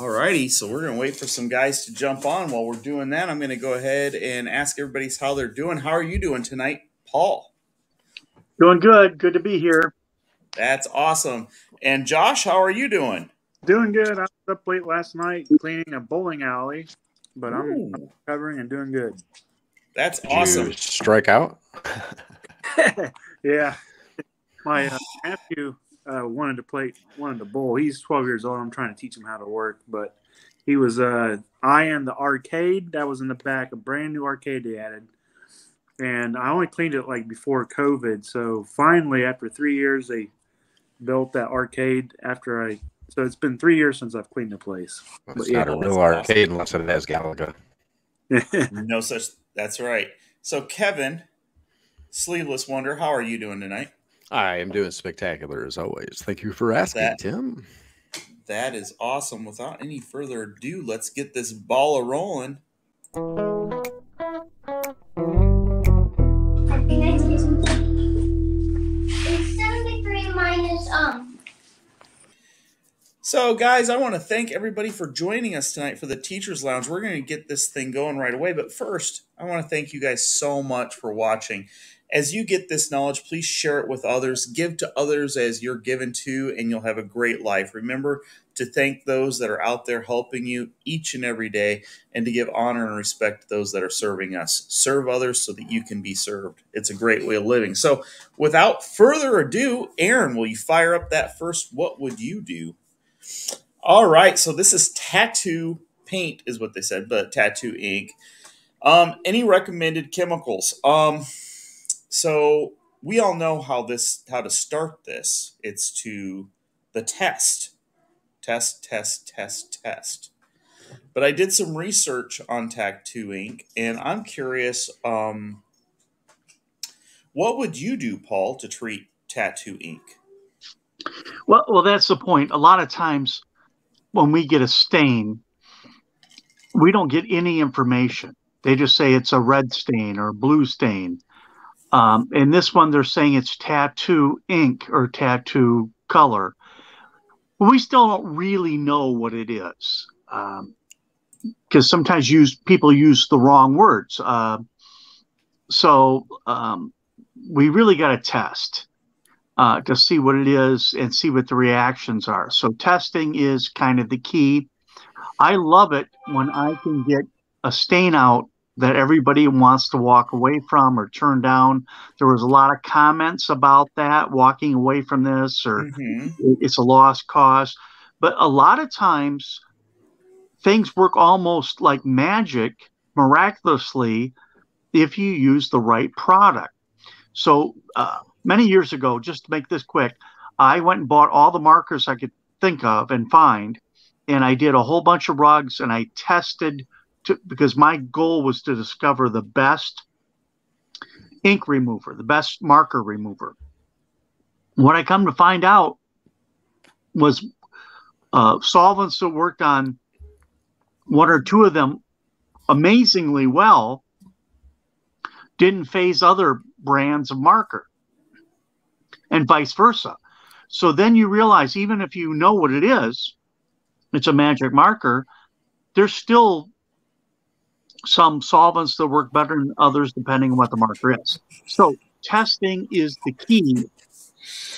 Alrighty, so we're gonna wait for some guys to jump on. While we're doing that, I'm gonna go ahead and ask everybody how they're doing. How are you doing tonight, Paul? Doing good. Good to be here. That's awesome. And Josh, how are you doing? Doing good. I was up late last night cleaning a bowling alley, but I'm, Ooh. I'm recovering and doing good. That's Did you awesome. strike out? yeah, my uh, nephew uh, wanted to play, wanted to bowl. He's 12 years old. I'm trying to teach him how to work, but he was uh, eyeing the arcade that was in the back, a brand new arcade they added. And I only cleaned it like before COVID. So finally, after three years, they built that arcade. After I, so it's been three years since I've cleaned the place. It's yeah, not a that's real awesome. arcade unless it has Galaga. No such. That's right. So Kevin, Sleeveless Wonder, how are you doing tonight? I am doing spectacular as always. Thank you for asking, That- Tim. That is awesome. Without any further ado, let's get this ball a rolling. It's 73 minus, um, So, guys, I want to thank everybody for joining us tonight for the Teachers Lounge. We're going to get this thing going right away. But first, I want to thank you guys so much for watching. As you get this knowledge, please share it with others. Give to others as you're given to, and you'll have a great life. Remember to thank those that are out there helping you each and every day, and to give honor and respect to those that are serving us. Serve others so that you can be served. It's a great way of living. So, without further ado, Aaron, will you fire up that first? What would you do? All right, so this is tattoo paint, is what they said, but tattoo ink. Um, any recommended chemicals? Um, so we all know how this how to start this. It's to the test, test, test, test, test. But I did some research on tattoo ink, and I'm curious. Um, what would you do, Paul, to treat tattoo ink? Well, well, that's the point. A lot of times when we get a stain, we don't get any information. They just say it's a red stain or a blue stain. Um, in this one, they're saying it's tattoo ink or tattoo color. We still don't really know what it is because sometimes use people use the wrong words. Uh, so um, we really got to test uh, to see what it is and see what the reactions are. So testing is kind of the key. I love it when I can get a stain out that everybody wants to walk away from or turn down. There was a lot of comments about that, walking away from this, or Mhm. it's a lost cause. But a lot of times, things work almost like magic, miraculously, if you use the right product. So uh, many years ago, just to make this quick, I went and bought all the markers I could think of and find, and I did a whole bunch of rugs and I tested to, because my goal was to discover the best ink remover, the best marker remover. What I come to find out was uh, solvents that worked on one or two of them amazingly well didn't phase other brands of marker and vice versa. So then you realize even if you know what it is, it's a magic marker, there's still some solvents that work better than others depending on what the marker is. So testing is the key.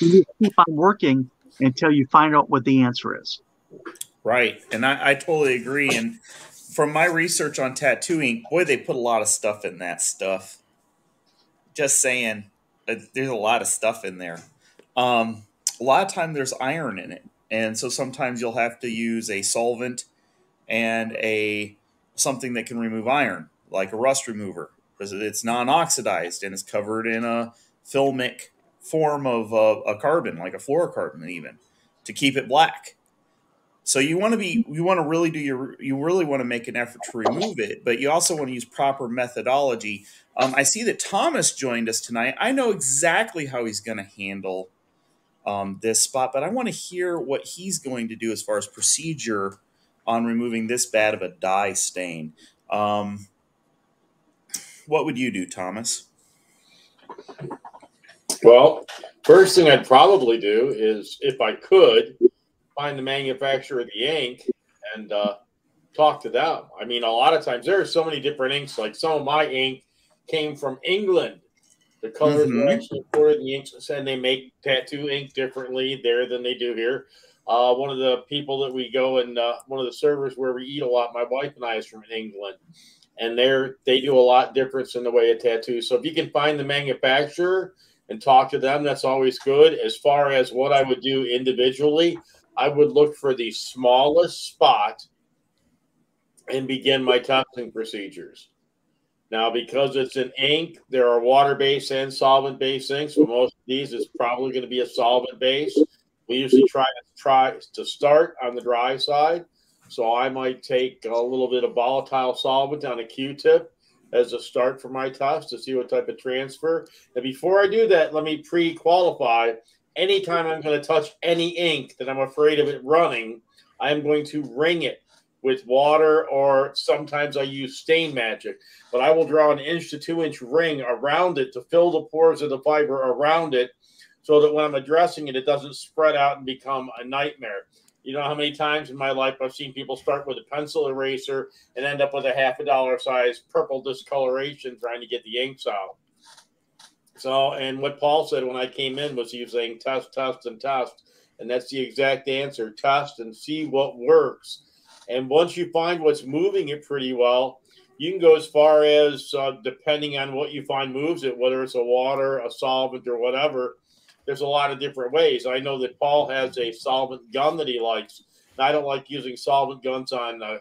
You keep on working until you find out what the answer is. Right. And I, I totally agree. And from my research on tattooing, boy, they put a lot of stuff in that stuff. Just saying, uh, there's a lot of stuff in there. Um, a lot of time there's iron in it. And so sometimes you'll have to use a solvent and a something that can remove iron, like a rust remover, because it's non-oxidized and it's covered in a filmic form of uh, a carbon, like a fluorocarbon even, to keep it black. So you want to be you want to really do your you really want to make an effort to remove it, but you also want to use proper methodology. Um, I see that Thomas joined us tonight. I know exactly how he's going to handle um, this spot, but I want to hear what he's going to do as far as procedure on removing this bad of a dye stain. Um, what would you do, Thomas? Well, first thing I'd probably do is, if I could, find the manufacturer of the ink and uh, talk to them. I mean, a lot of times there are so many different inks. Like some of my ink came from England. The colors Mhm. are actually imported in the inks, and they make tattoo ink differently there than they do here. Uh, one of the people that we go and uh, one of the servers where we eat a lot, my wife and I is from England, and they're they do a lot difference in the way of tattoos. So if you can find the manufacturer and talk to them, that's always good. As far as what I would do individually, I would look for the smallest spot and begin my testing procedures. Now, because it's an ink, there are water based and solvent based inks. For most of these, it's probably going to be a solvent base. We usually try to try to start on the dry side. So I might take a little bit of volatile solvent on a Q-tip as a start for my test to see what type of transfer. And before I do that, let me pre-qualify. Anytime I'm going to touch any ink that I'm afraid of it running, I'm going to ring it with water or sometimes I use stain magic. But I will draw an inch to two inch ring around it to fill the pores of the fiber around it so that when I'm addressing it, it doesn't spread out and become a nightmare. You know how many times in my life I've seen people start with a pencil eraser and end up with a half a dollar size purple discoloration trying to get the inks out. So, and what Paul said when I came in was he was saying test, test, and test. And that's the exact answer test and see what works. And once you find what's moving it pretty well, you can go as far as uh, depending on what you find moves it, whether it's a water, a solvent, or whatever. There's a lot of different ways. I know that Paul has a solvent gun that he likes. And I don't like using solvent guns on uh,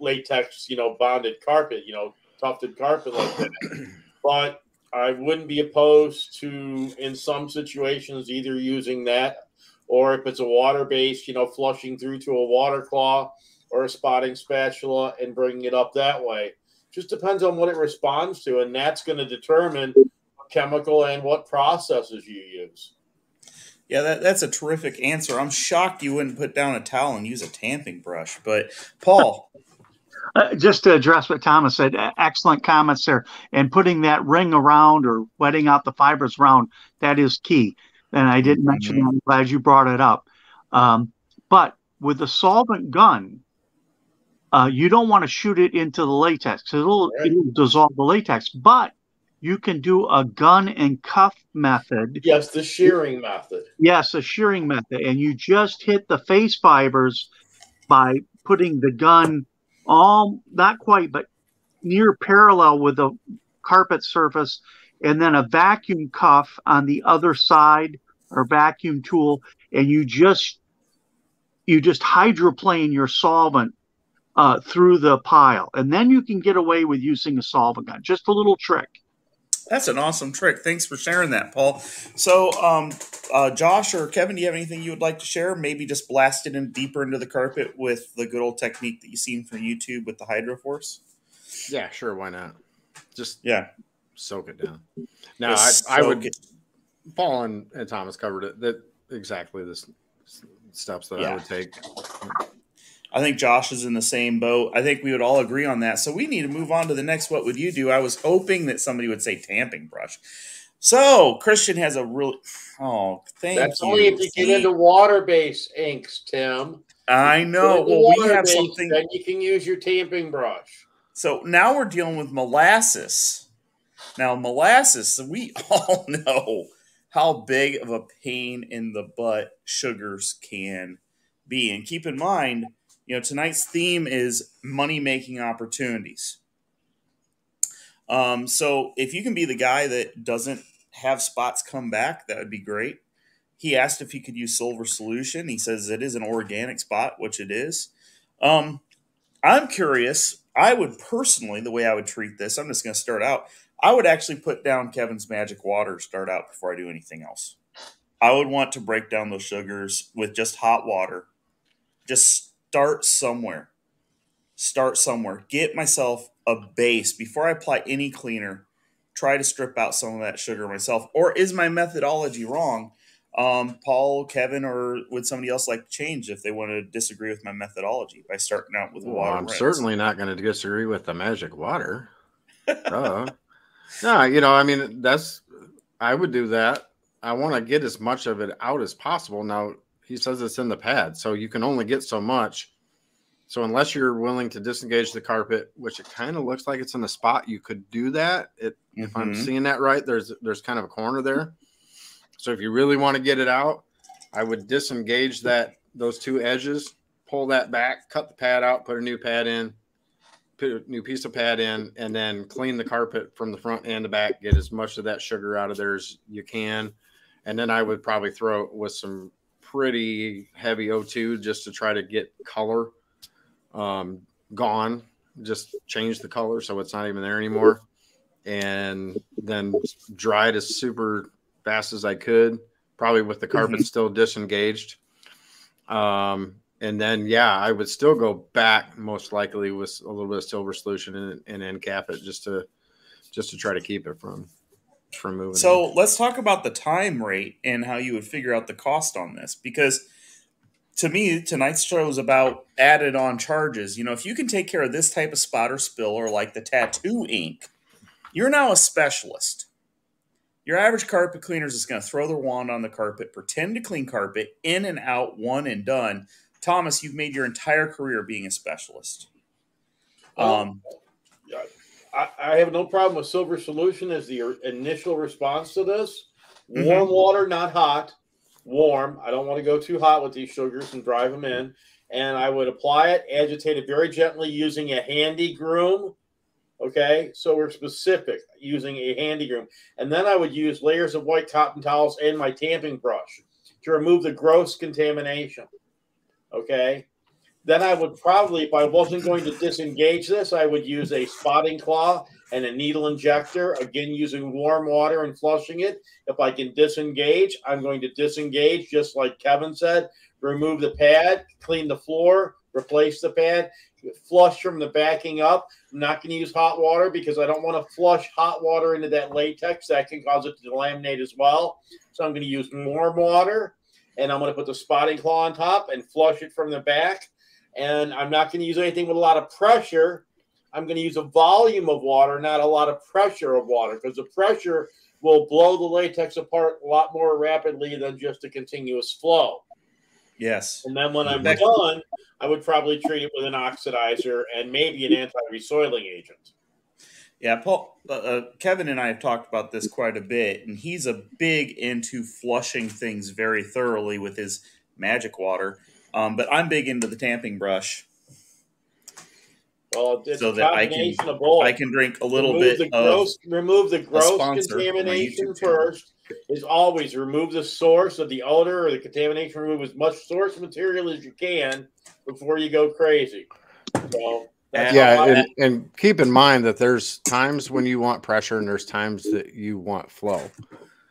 latex, you know, bonded carpet, you know, tufted carpet like that. but I wouldn't be opposed to, in some situations, either using that or if it's a water based, you know, flushing through to a water claw or a spotting spatula and bringing it up that way. Just depends on what it responds to, and that's going to determine what chemical and what processes you use. Yeah, that, that's a terrific answer. I'm shocked you wouldn't put down a towel and use a tamping brush. But Paul, Uh, just to address what Thomas said, excellent comments there. And putting that ring around or wetting out the fibers around, that is key. And I didn't mention that. I'm glad you brought it up. Um, but with the solvent gun, uh, you don't want to shoot it into the latex. It'll, Right. it'll dissolve the latex. But you can do a gun and cuff method. Yes, the shearing method. Yes, a shearing method. And you just hit the face fibers by putting the gun all, not quite, but near parallel with the carpet surface, and then a vacuum cuff on the other side or vacuum tool, and you just you just hydroplane your solvent uh, through the pile, and then you can get away with using a solvent gun. Just a little trick. That's an awesome trick. Thanks for sharing that, Paul. So, um, uh, Josh or Kevin, do you have anything you would like to share? Maybe just blast it in deeper into the carpet with the good old technique that you've seen from YouTube with the Hydroforce. Yeah, sure. Why not? Just Yeah, soak it down. No, I, Just I would. it. Paul and, and Thomas covered it. That exactly the steps that Yeah. I would take. I think Josh is in the same boat. I think we would all agree on that. So we need to move on to the next. What would you do? I was hoping that somebody would say tamping brush. So Christian has a really oh, thank That's you. only if you get into water-based inks, Tim. I know. Well, we have something. Then you can use your tamping brush. So now we're dealing with molasses. Now, molasses, we all know how big of a pain in the butt sugars can be. And keep in mind, you know, tonight's theme is money making opportunities. Um, so if you can be the guy that doesn't have spots come back, that would be great. He asked if he could use silver solution. He says it is an organic spot, which it is. Um, I'm curious. I would personally, the way I would treat this, I'm just going to start out. I would actually put down Kevin's magic water start out before I do anything else. I would want to break down those sugars with just hot water. Just start somewhere. Start somewhere. Get myself a base before I apply any cleaner. Try to strip out some of that sugar myself. Or is my methodology wrong? Um, Paul, Kevin, or would somebody else like to change if they want to disagree with my methodology by starting out with Well, water? I'm rinse? certainly not going to disagree with the magic water. Duh. no, you know, I mean, that's I would do that. I want to get as much of it out as possible. Now he says it's in the pad, so you can only get so much. So unless you're willing to disengage the carpet, which it kind of looks like it's in the spot, you could do that. It, If I'm Mhm. seeing that right, there's there's kind of a corner there. So if you really want to get it out, I would disengage that those two edges, pull that back, cut the pad out, put a new pad in, put a new piece of pad in, and then clean the carpet from the front and the back. Get as much of that sugar out of there as you can, and then I would probably throw it with some pretty heavy O2 just to try to get color um, gone. Just change the color so it's not even there anymore, and then it as super fast as I could, probably with the carpet still disengaged. Um, and then yeah, I would still go back most likely with a little bit of silver solution and, and end cap it just to just to try to keep it from from moving. So let's talk about the time rate and how you would figure out the cost on this because to me tonight's show is about added on charges. You know, if you can take care of this type of spot or spill or like the tattoo ink, you're now a specialist. Your average carpet cleaner is going to throw their wand on the carpet, pretend to clean carpet, in and out, one and done. Thomas, you've made your entire career being a specialist. Um, I, have no problem with silver solution as the initial response to this. Mm-hmm. Warm water, not hot. Warm. I don't want to go too hot with these sugars and drive them in. And I would apply it, agitate it very gently using a handy groom. Okay, so we're specific using a handy groom. And then I would use layers of white cotton towels and my tamping brush to remove the gross contamination. Okay, then I would probably, if I wasn't going to disengage this, I would use a spotting claw and a needle injector, again using warm water and flushing it. If I can disengage, I'm going to disengage, just like Kevin said, remove the pad, clean the floor, replace the pad, flush from the backing up. I'm not going to use hot water because I don't want to flush hot water into that latex. That can cause it to delaminate as well. So I'm going to use warm water and I'm going to put the spotting claw on top and flush it from the back and I'm not going to use anything with a lot of pressure. I'm going to use a volume of water, not a lot of pressure of water, because the pressure will blow the latex apart a lot more rapidly than just a continuous flow. yes. And then when I'm done, I would probably treat it with an oxidizer and maybe an anti-resoiling agent. Yeah, Paul, uh, uh, Kevin and I have talked about this quite a bit, and he's a big into flushing things very thoroughly with his magic water. Um, but I'm big into the tamping brush. Well, it's So that I can- combination of both. I can drink a little remove bit the of. remove the gross sponsor on my contamination first. Is always remove the source of the odor or the contamination. Remove as much source material as you can before you go crazy. So that's yeah, and, and keep in mind that there's times when you want pressure and there's times that you want flow.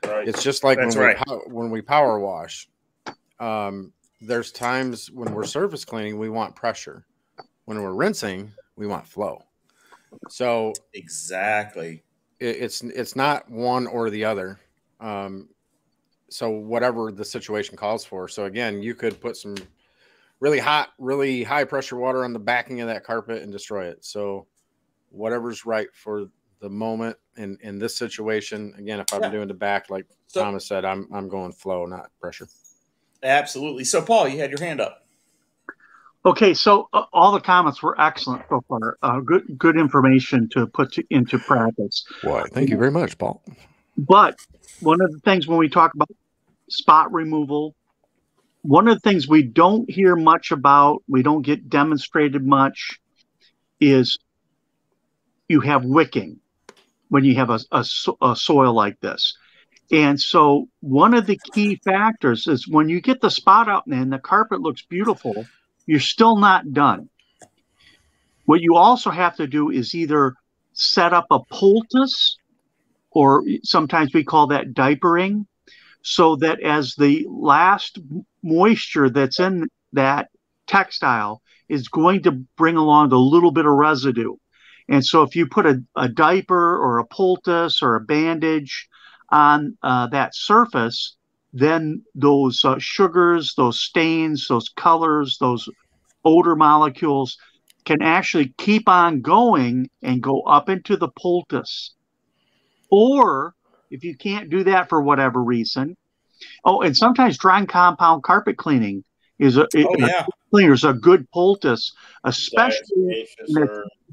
right. It's just like That's when right. we when we power wash. Um, there's times when we're surface cleaning, we want pressure. When we're rinsing, we want flow. So Exactly. it, it's it's not one or the other. Um, so whatever the situation calls for. So again, you could put some really hot, really high pressure water on the backing of that carpet and destroy it. So whatever's right for the moment in in this situation. Again, if I'm Yeah. doing the back, like So- Thomas said, I'm I'm going flow, not pressure. Absolutely. So, Paul, you had your hand up. Okay, so uh, all the comments were excellent so far. Uh, good, good information to put to, into practice. Why? Thank you very much, Paul. But one of the things when we talk about spot removal, one of the things we don't hear much about, we don't get demonstrated much, is you have wicking when you have a, a, a soil like this. And so one of the key factors is when you get the spot out and the carpet looks beautiful, you're still not done. What you also have to do is either set up a poultice or sometimes we call that diapering, so that as the last moisture that's in that textile is going to bring along a little bit of residue. And so if you put a, a diaper or a poultice or a bandage on uh, that surface, then those uh, sugars, those stains, those colors, those odor molecules can actually keep on going and go up into the poultice. Or if you can't do that for whatever reason, oh, and sometimes dry compound carpet cleaning is a, Oh yeah, cleaner is a good poultice, especially in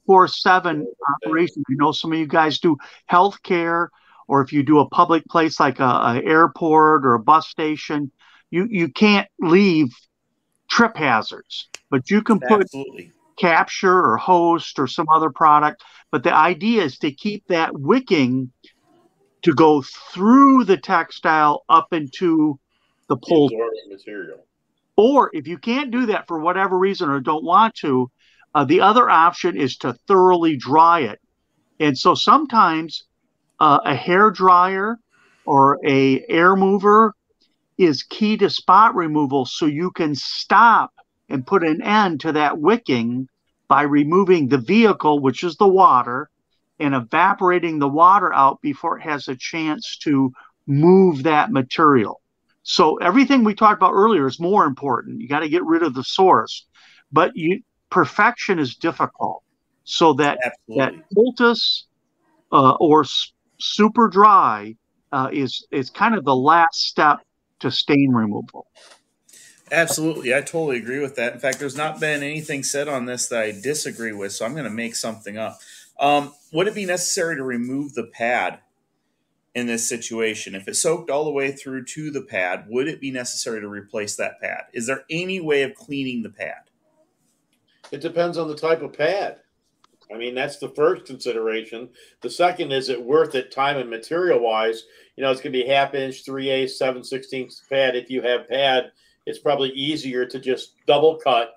four seven operation. I know some of you guys do healthcare, or if you do a public place like a, a airport or a bus station, you you can't leave trip hazards, but you can put absolutely. capture or host or some other product. But the idea is to keep that wicking to go through the textile up into the absorbent material. Or if you can't do that for whatever reason or don't want to, uh, the other option is to thoroughly dry it. And so sometimes uh, a hair dryer or a air mover is key to spot removal, so you can stop and put an end to that wicking by removing the vehicle, which is the water, and evaporating the water out before it has a chance to move that material. So everything we talked about earlier is more important. You got to get rid of the source, but you perfection is difficult. So that that Absolutely. poultice uh, or super dry uh, is is kind of the last step to stain removal. Absolutely. I totally agree with that. In fact, there's not been anything said on this that I disagree with, so I'm going to make something up. Um, would it be necessary to remove the pad in this situation? If it soaked all the way through to the pad, would it be necessary to replace that pad? Is there any way of cleaning the pad? It depends on the type of pad. I mean, that's the first consideration. The second is it worth it time and material wise? You know, it's going to be half inch, three eighths, seven sixteenths pad. If you have pad, it's probably easier to just double cut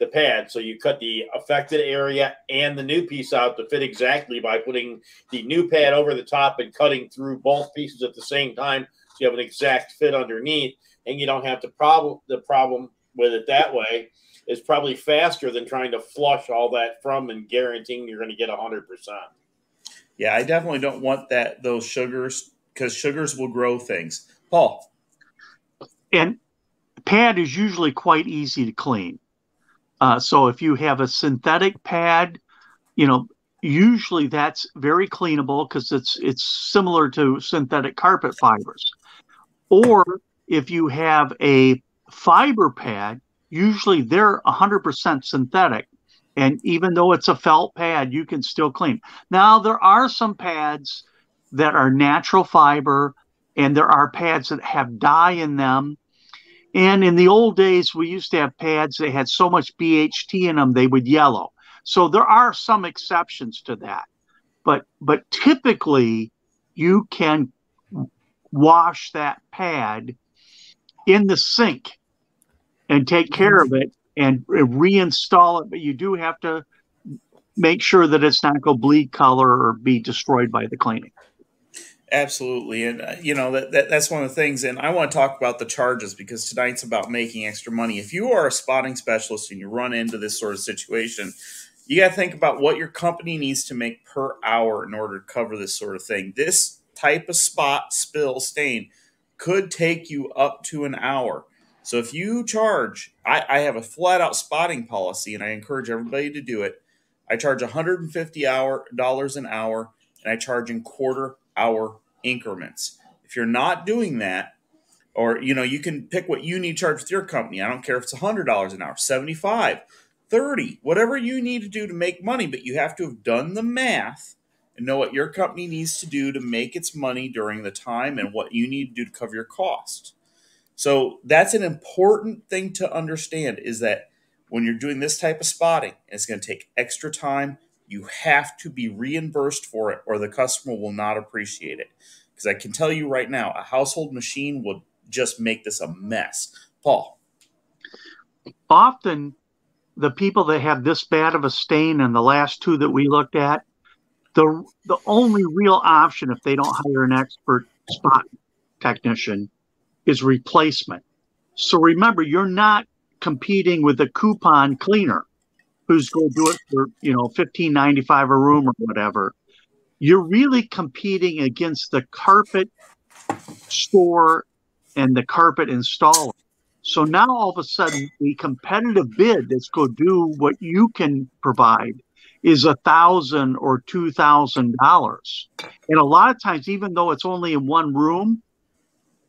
the pad. So you cut the affected area and the new piece out to fit exactly by putting the new pad over the top and cutting through both pieces at the same time. So you have an exact fit underneath, and you don't have to problem the problem with it that way is probably faster than trying to flush all that from and guaranteeing you're going to get 100%. Yeah, I definitely don't want that those sugars because sugars will grow things. Paul, And pad is usually quite easy to clean. Uh, so if you have a synthetic pad, you know, usually that's very cleanable because it's it's similar to synthetic carpet fibers. Or if you have a fiber pad, usually they're 100% synthetic. And even though it's a felt pad, you can still clean. Now, there are some pads that are natural fiber, and there are pads that have dye in them. And in the old days, we used to have pads that had so much BHT in them they would yellow. So there are some exceptions to that. But but typically you can wash that pad in the sink and take care of it and reinstall it. But you do have to make sure that it's not to bleed color or be destroyed by the cleaning. Absolutely, and uh, you know that, that that's one of the things. And I want to talk about the charges because tonight's about making extra money. If you are a spotting specialist and you run into this sort of situation, you got to think about what your company needs to make per hour in order to cover this sort of thing. This type of spot spill stain could take you up to an hour. So if you charge, I, I have a flat out spotting policy, and I encourage everybody to do it. I charge 150 hour dollars an hour, and I charge in quarter hour increments. If you're not doing that, or you know, you can pick what you need to charge with your company. I don't care if it's $100 an hour, 75, 30, whatever you need to do to make money, but you have to have done the math and know what your company needs to do to make its money during the time and what you need to do to cover your cost. So that's an important thing to understand is that when you're doing this type of spotting, it's going to take extra time you have to be reimbursed for it or the customer will not appreciate it. Because I can tell you right now, a household machine will just make this a mess. Paul. Often, the people that have this bad of a stain and the last two that we looked at, the the only real option if they don't hire an expert spot technician is replacement. So remember, you're not competing with a coupon cleaner who's going to do it for you know fifteen ninety five a room or whatever. You're really competing against the carpet store and the carpet installer. So now all of a sudden, the competitive bid that's going to do what you can provide is a thousand or two thousand dollars. And a lot of times, even though it's only in one room,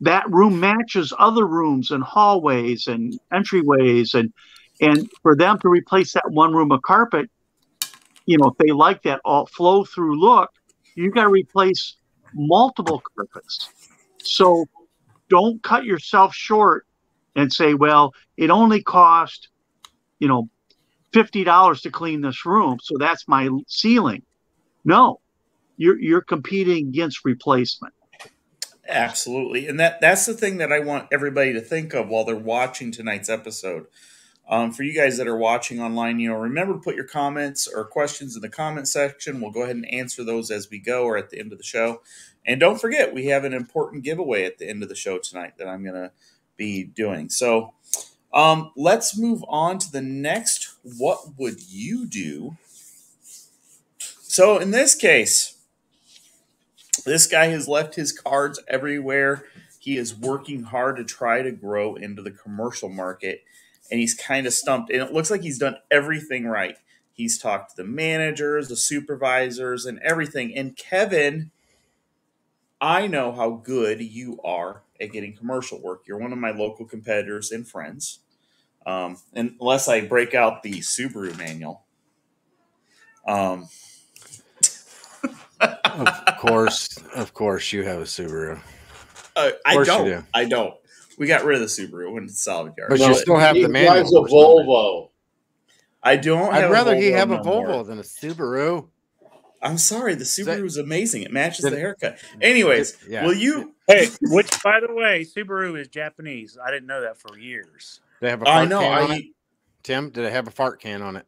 that room matches other rooms and hallways and entryways and and for them to replace that one room of carpet you know if they like that all flow through look you got to replace multiple carpets. So don't cut yourself short and say well it only cost you know $50 to clean this room so that's my ceiling. No you're you're competing against replacement Absolutely, and that that's the thing that I want everybody to think of while they're watching tonight's episode. Um, for you guys that are watching online, you know, remember to put your comments or questions in the comment section. We'll go ahead and answer those as we go or at the end of the show. And don't forget, we have an important giveaway at the end of the show tonight that I'm going to be doing. So um, let's move on to the next. What would you do? So in this case, this guy has left his cards everywhere. He is working hard to try to grow into the commercial market, and he's kind of stumped. And it looks like he's done everything right. He's talked to the managers, the supervisors, and everything. And Kevin, I know how good you are at getting commercial work. You're one of my local competitors and friends. Um, unless I break out the Subaru manual. Um, of course, of course, you have a Subaru. Uh, I don't. do. I don't. We got rid of the Subaru when it's salvage yard. But No, you still have he the manual. drives a for some reason. Volvo. I don't. I'd have rather a he have a no more. Volvo than a Subaru. I'm sorry, the Subaru is amazing. It matches That- the haircut. Anyways, Yeah. will you? Hey, which by the way, Subaru is Japanese. I didn't know that for years. They have a fart I know. can on I it. Tim, did it have a fart can on it?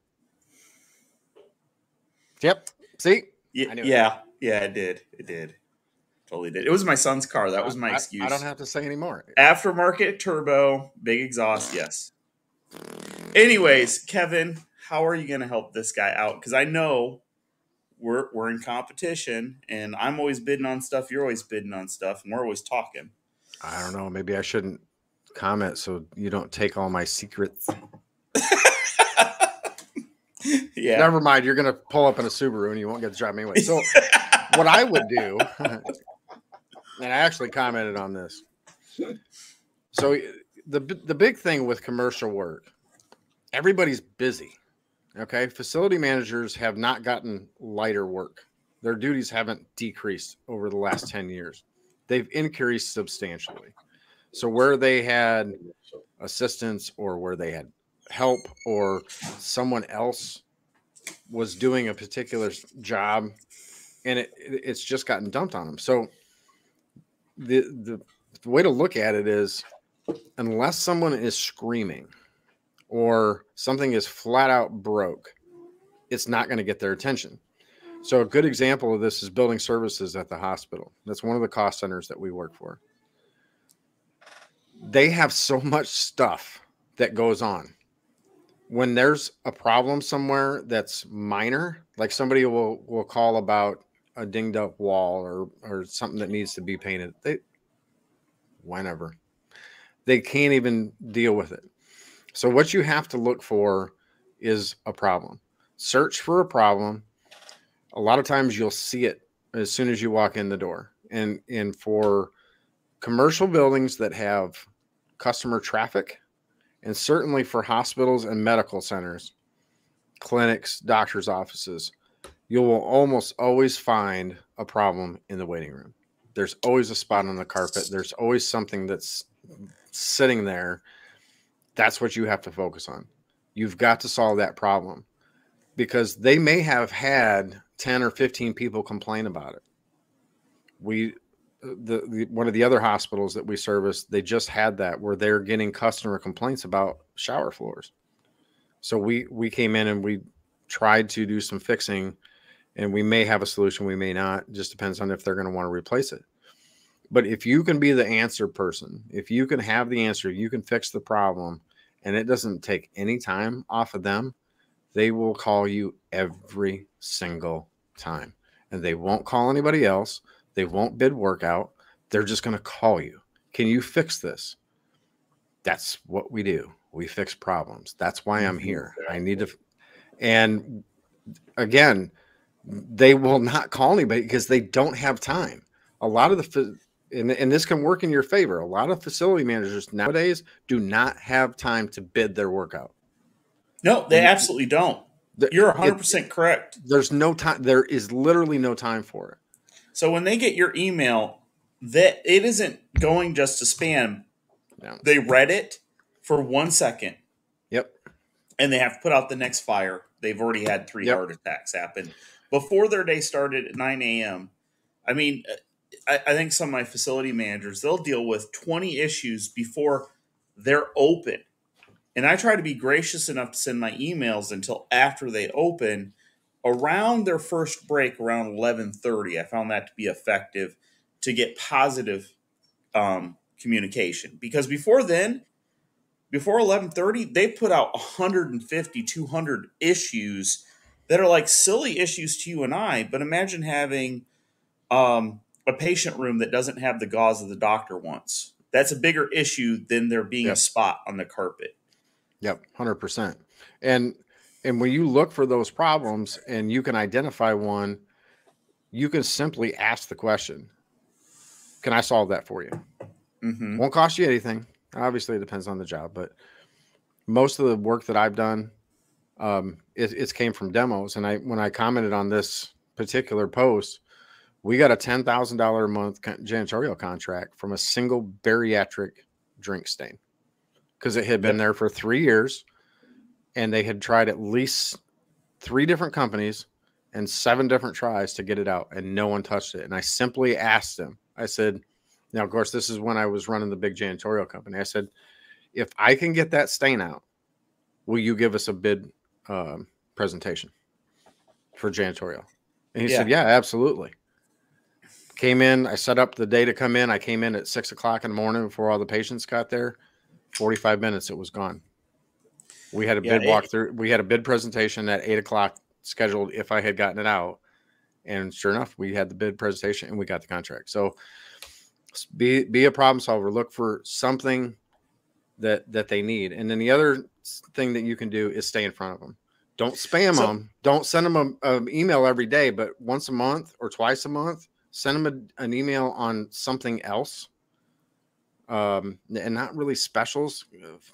Yep. See, y- I knew it. yeah, yeah, it did. It did. Totally did. It was my son's car. That was my I- excuse. I, don't have to say anymore. Aftermarket turbo, big exhaust. Yes. Anyways, Kevin, how are you going to help this guy out? Because I know we're we're in competition, and I'm always bidding on stuff. You're always bidding on stuff, and we're always talking. I don't know. Maybe I shouldn't comment so you don't take all my secrets. Yeah. Never mind. You're gonna pull up in a Subaru and you won't get the job anyway. So what I would do, and I actually commented on this. So the the big thing with commercial work, everybody's busy. Okay, facility managers have not gotten lighter work. Their duties haven't decreased over the last 10 years. They've increased substantially. So where they had assistance or where they had help or someone else was doing a particular job and it, it- it's just gotten dumped on them. So the, the the way to look at it is unless someone is screaming or something is flat out broke, it's not going to get their attention. So a good example of this is building services at the hospital. That's one of the cost centers that we work for. They have so much stuff that goes on. When there's a problem somewhere that's minor, like somebody will will call about a dinged up wall or or something that needs to be painted, they whenever they can't even deal with it. So what you have to look for is a problem. Search for a problem. A lot of times you'll see it as soon as you walk in the door. And and for commercial buildings that have customer traffic and certainly for hospitals and medical centers, clinics, doctors' offices, you will almost always find a problem in the waiting room. There's always a spot on the carpet. There's always something that's sitting there. That's what you have to focus on. You've got to solve that problem because they may have had 10 or 15 people complain about it. We the, the one of the other hospitals that we service, they just had that where they're getting customer complaints about shower floors. So we we came in and we tried to do some fixing and we may have a solution, we may not. It just depends on if they're going to want to replace it. But if you can be the answer person, if you can have the answer, you can fix the problem and it doesn't take any time off of them, they will call you every single time. And they won't call anybody else. They won't bid work out. They're just going to call you. Can you fix this? That's what we do. We fix problems. That's why I'm mm-hmm. here. I need to. And again, they will not call anybody because they don't have time. A lot of the and, and this can work in your favor. A lot of facility managers nowadays do not have time to bid their workout. No, they absolutely don't. You're 100% correct. there's no time. There is literally no time for it. So when they get your email, that it isn't going just to spam. No. They read it for one second Yep. and they have to put out the next fire. They've already had three Yep. heart attacks happen before their day started at 9 a.m. I mean, I, I think some of my facility managers they'll deal with 20 issues before they're open, and I try to be gracious enough to send my emails until after they open, around their first break, around 11:30. I found that to be effective to get positive um, communication because before then before 11:30 they put out 150 200 issues that are like silly issues to you and I but imagine having um, a patient room that doesn't have the gauze that the doctor wants that's a bigger issue than there being a spot on the carpet Yep, hundred percent. And and when you look for those problems and you can identify one, you can simply ask the question, "Can I solve that for you?" hmm Won't cost you anything. Obviously, it depends on the job, but most of the work that I've done, um, it, it's came from demos. And I when I commented on this particular post, we got a ten thousand dollar a month janitorial contract from a single bariatric drink stain because it had been there for three years, and they had tried at least three different companies and seven different tries to get it out, and no one touched it. And I simply asked them. I said, now, of course, this is when I was running the big janitorial company. I said, if I can get that stain out, will you give us a bid um, presentation for janitorial? And he said, yeah, absolutely. Came in, I set up the day to come in. I came in at six o'clock in the morning before all the patients got there. 45 minutes, it was gone. We had a Yeah, bid walkthrough. We had a bid presentation at eight o'clock scheduled if I had gotten it out. And sure enough, we had the bid presentation and we got the contract. So be be a problem solver. Look for something that that they need. And then the other thing that you can do is stay in front of them. Don't spam So- them. Don't send them an email every day, but once a month or twice a month, send them a, an email on something else. Um, and not really specials.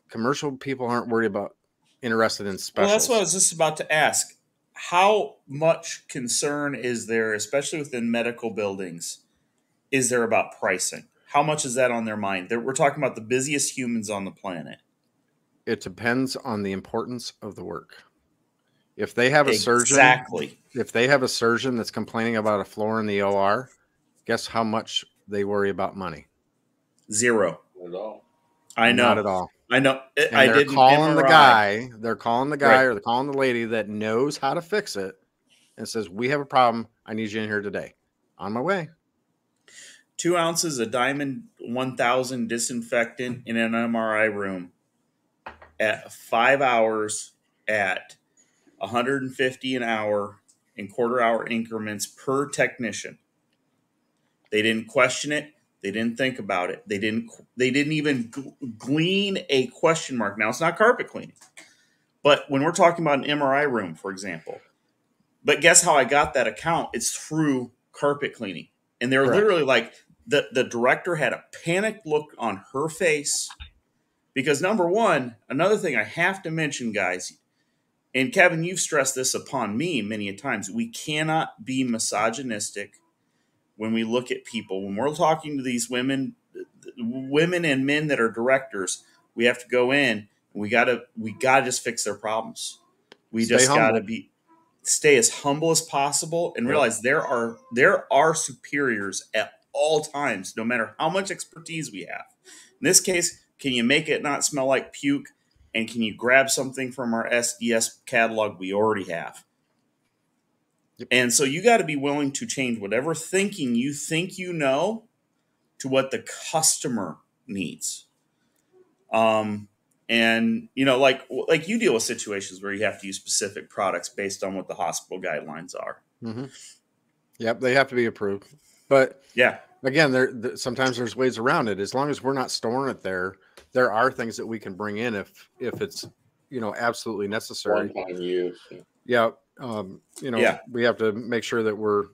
Commercial people aren't worried about interested in specials. well that's what I was just about to ask how much concern is there especially within medical buildings is there about pricing how much is that on their mind They're, we're talking about the busiest humans on the planet it depends on the importance of the work. If they have a surgeon, exactly if they have a surgeon that's complaining about a floor in the OR, guess how much they worry about money? zero At all. i know Not at all. I know It- And i they're did an calling the guy, they're calling the guy Right. or they're calling the lady that knows how to fix it and says, We have a problem. I need you in here today. On my way. two ounces of diamond 1000 disinfectant in an mri room at five hours at 150 an hour in quarter hour increments per technician they didn't question it they didn't think about it. They didn't they didn't even glean a question mark. Now it's not carpet cleaning but when we're talking about an mri room for example but guess how i got that account? It's through carpet cleaning. And they're Correct. literally like the the director had a panicked look on her face because number one another thing i have to mention guys and kevin you've stressed this upon me many a times we cannot be misogynistic when we look at people when we're talking to these women women and men that are directors we have to go in and we gotta we gotta just fix their problems. We Stay just gotta be stay as humble as possible and Yep. realize there are there are superiors at all times no matter how much expertise we have. In this case can you make it not smell like puke? And can you grab something from our sds catalog we already have Yep. and so you got to be willing to change whatever thinking you think you know to what the customer needs um and you know like like you deal with situations where you have to use specific products based on what the hospital guidelines are Mm-hmm. Yep, they have to be approved. But yeah again, there, there sometimes there's ways around it. As long as we're not storing it there, there are things that we can bring in if if it's you know absolutely necessary. One time use. Yeah, um, you know, Yeah. we have to make sure that we're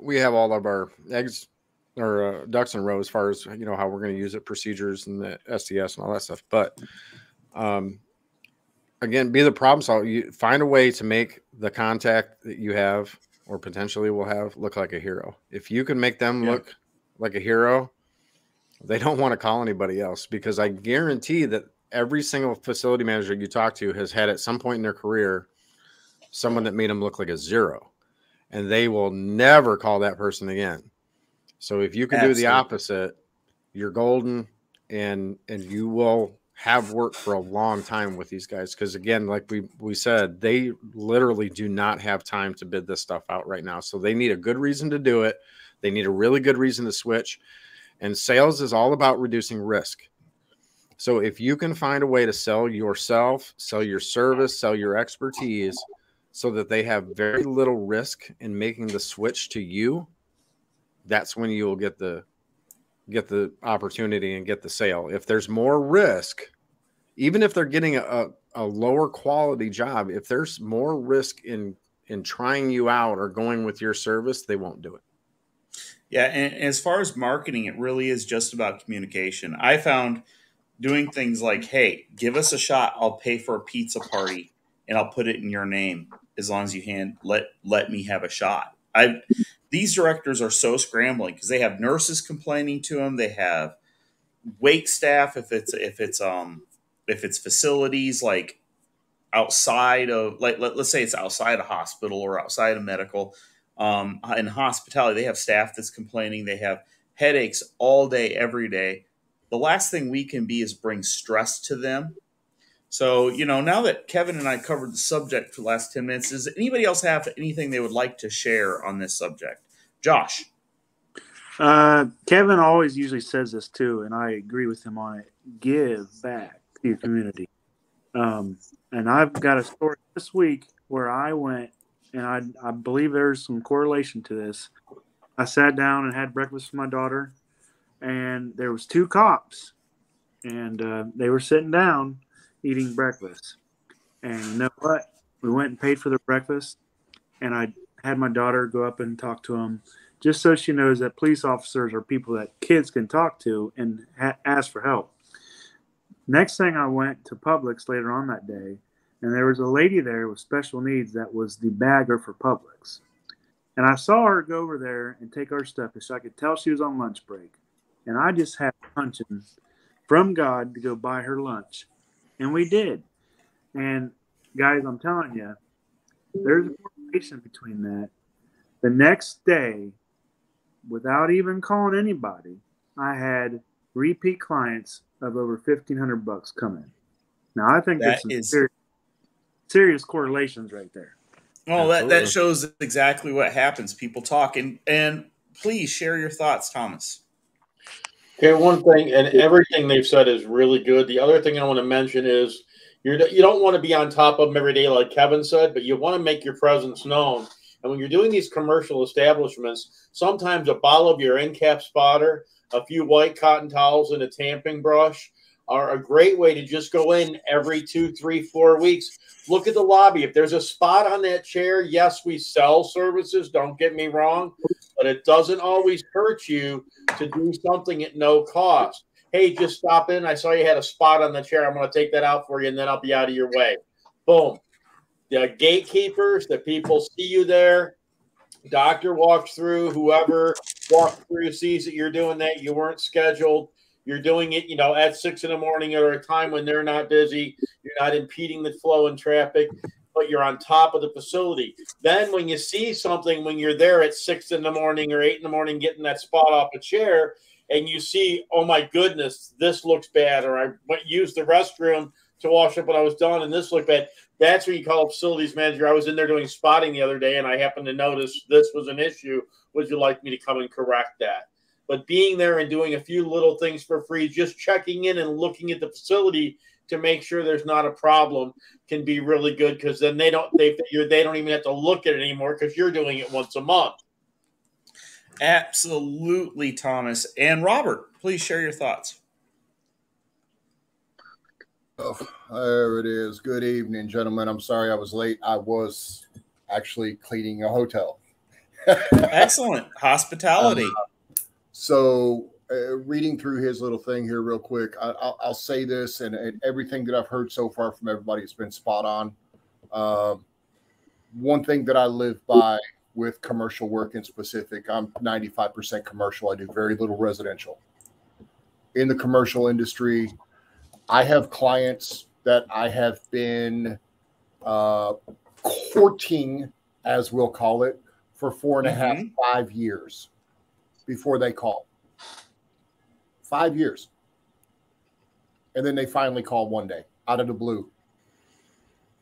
we have all of our eggs or uh, ducks in a row as far as you know how we're going to use it, procedures and the SDS and all that stuff. But um, again, be the problem solver. You find a way to make the contact that you have or potentially will have look like a hero. If you can make them Yeah. look like a hero, they don't want to call anybody else because I guarantee that every single facility manager you talk to has had at some point in their career someone that made them look like a zero. And they will never call that person again. So if you can do the opposite, you're golden and and you will have work for a long time with these guys. Because again like we we said they literally do not have time to bid this stuff out right now. So they need a good reason to do it. They need a really good reason to switch. And sales is all about reducing risk. So if you can find a way to sell yourself sell your service sell your expertise so that they have very little risk in making the switch to you that's when you'll get the get the opportunity and get the sale. If there's more risk, even if they're getting a, a, a lower quality job, if there's more risk in in trying you out or going with your service, they won't do it. Yeah, and as far as marketing, it really is just about communication. I found doing things like, "Hey, give us a shot. I'll pay for a pizza party, and I'll put it in your name as long as you hand let let me have a shot." I these directors are so scrambling because they have nurses complaining to them. They have wait staff if it's if it's um if it's facilities like outside of like let, let's say it's outside a hospital or outside of medical um, in hospitality, they have staff that's complaining. They have headaches all day, every day. The last thing we can be is bring stress to them. So, you know, now that Kevin and I covered the subject for the last 10 minutes, does anybody else have anything they would like to share on this subject? Josh. Uh, Kevin always usually says this too, and I agree with him on it. Give back to your community. Um, and I've got a story this week where I went, and I, I believe there's some correlation to this. I sat down and had breakfast with my daughter, and there was two cops, and uh, they were sitting down eating breakfast. And you know what? We went and paid for their breakfast, and I had my daughter go up and talk to them just so she knows that police officers are people that kids can talk to and ha- ask for help. Next thing, I went to Publix later on that day, and there was a lady there with special needs that was the bagger for Publix. And I saw her go over there and take our stuff, so I could tell she was on lunch break. And I just had a hunching from God to go buy her lunch, and we did. And guys, I'm telling you, there's a correlation between that. The next day, without even calling anybody, I had repeat clients of over fifteen hundred bucks come in. Now I think That there's some is- serious, serious correlations right there. Well, that, that shows exactly what happens. People talk. And, and please share your thoughts, Thomas. Okay, one thing, and everything they've said is really good. The other thing I want to mention is you're, you don't want to be on top of them every day, like Kevin said, but you want to make your presence known. And when you're doing these commercial establishments, sometimes a bottle of your encap spotter, a few white cotton towels, and a tamping brush are a great way to just go in every two, three, four weeks. Look at the lobby. If there's a spot on that chair, yes, we sell services. Don't get me wrong, but it doesn't always hurt you to do something at no cost. Hey, just stop in. I saw you had a spot on the chair. I'm going to take that out for you, and then I'll be out of your way. Boom. The gatekeepers, the people see you there. Doctor walks through. Whoever walks through sees that you're doing that. You weren't scheduled. You're doing it, you know, at six in the morning or a time when they're not busy. You're not impeding the flow and traffic, but you're on top of the facility. Then when you see something when you're there at six in the morning or eight in the morning getting that spot off a chair, and you see, oh my goodness, this looks bad, or I went used the restroom to wash up when I was done, and this looked bad. That's when you call a facilities manager. I was in there doing spotting the other day, and I happened to notice this was an issue. Would you like me to come and correct that? But being there and doing a few little things for free, just checking in and looking at the facility to make sure there's not a problem can be really good because then they don't they figure they don't even have to look at it anymore because you're doing it once a month. Absolutely, Thomas. And Robert, please share your thoughts. Oh, there it is. Good evening, gentlemen. I'm sorry I was late. I was actually cleaning a hotel. Excellent. Hospitality. So, uh, reading through his little thing here, real quick, I, will I'll say this, and, and, everything that I've heard so far from everybody has been spot on. Um, one thing that I live by with commercial work in specific, I'm 95% commercial. I do very little residential. In the commercial industry, I have clients that I have been uh, courting, as we'll call it, for four and a half, mm-hmm. five years before they call. Five years. And then they finally call one day out of the blue.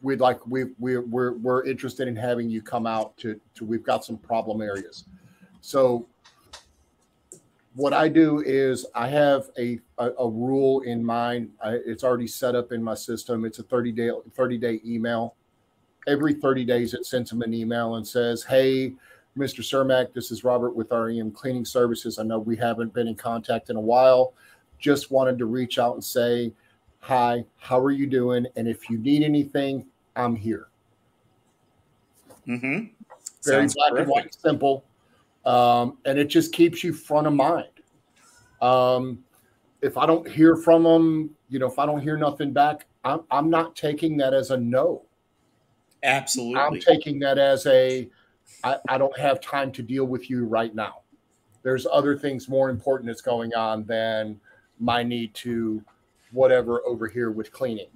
We'd like we we we're we're interested in having you come out to to we've got some problem areas. So what I do is I have a, a, a rule in mind. I, it's already set up in my system. It's a 30 day 30 day email. Every 30 days, it sends them an email and says, "Hey, Mr. Cermak, this is Robert with REM Cleaning Services. I know we haven't been in contact in a while. Just wanted to reach out and say, hi, how are you doing? And if you need anything, I'm here." Mm-hmm. Very Sounds black terrific. and white, simple um, and it just keeps you front of mind. Um, if I don't hear from them, you know, if I don't hear nothing back, I'm, I'm not taking that as a no. Absolutely. I'm taking that as a I, I don't have time to deal with you right now. There's other things more important that's going on than my need to whatever over here with cleaning.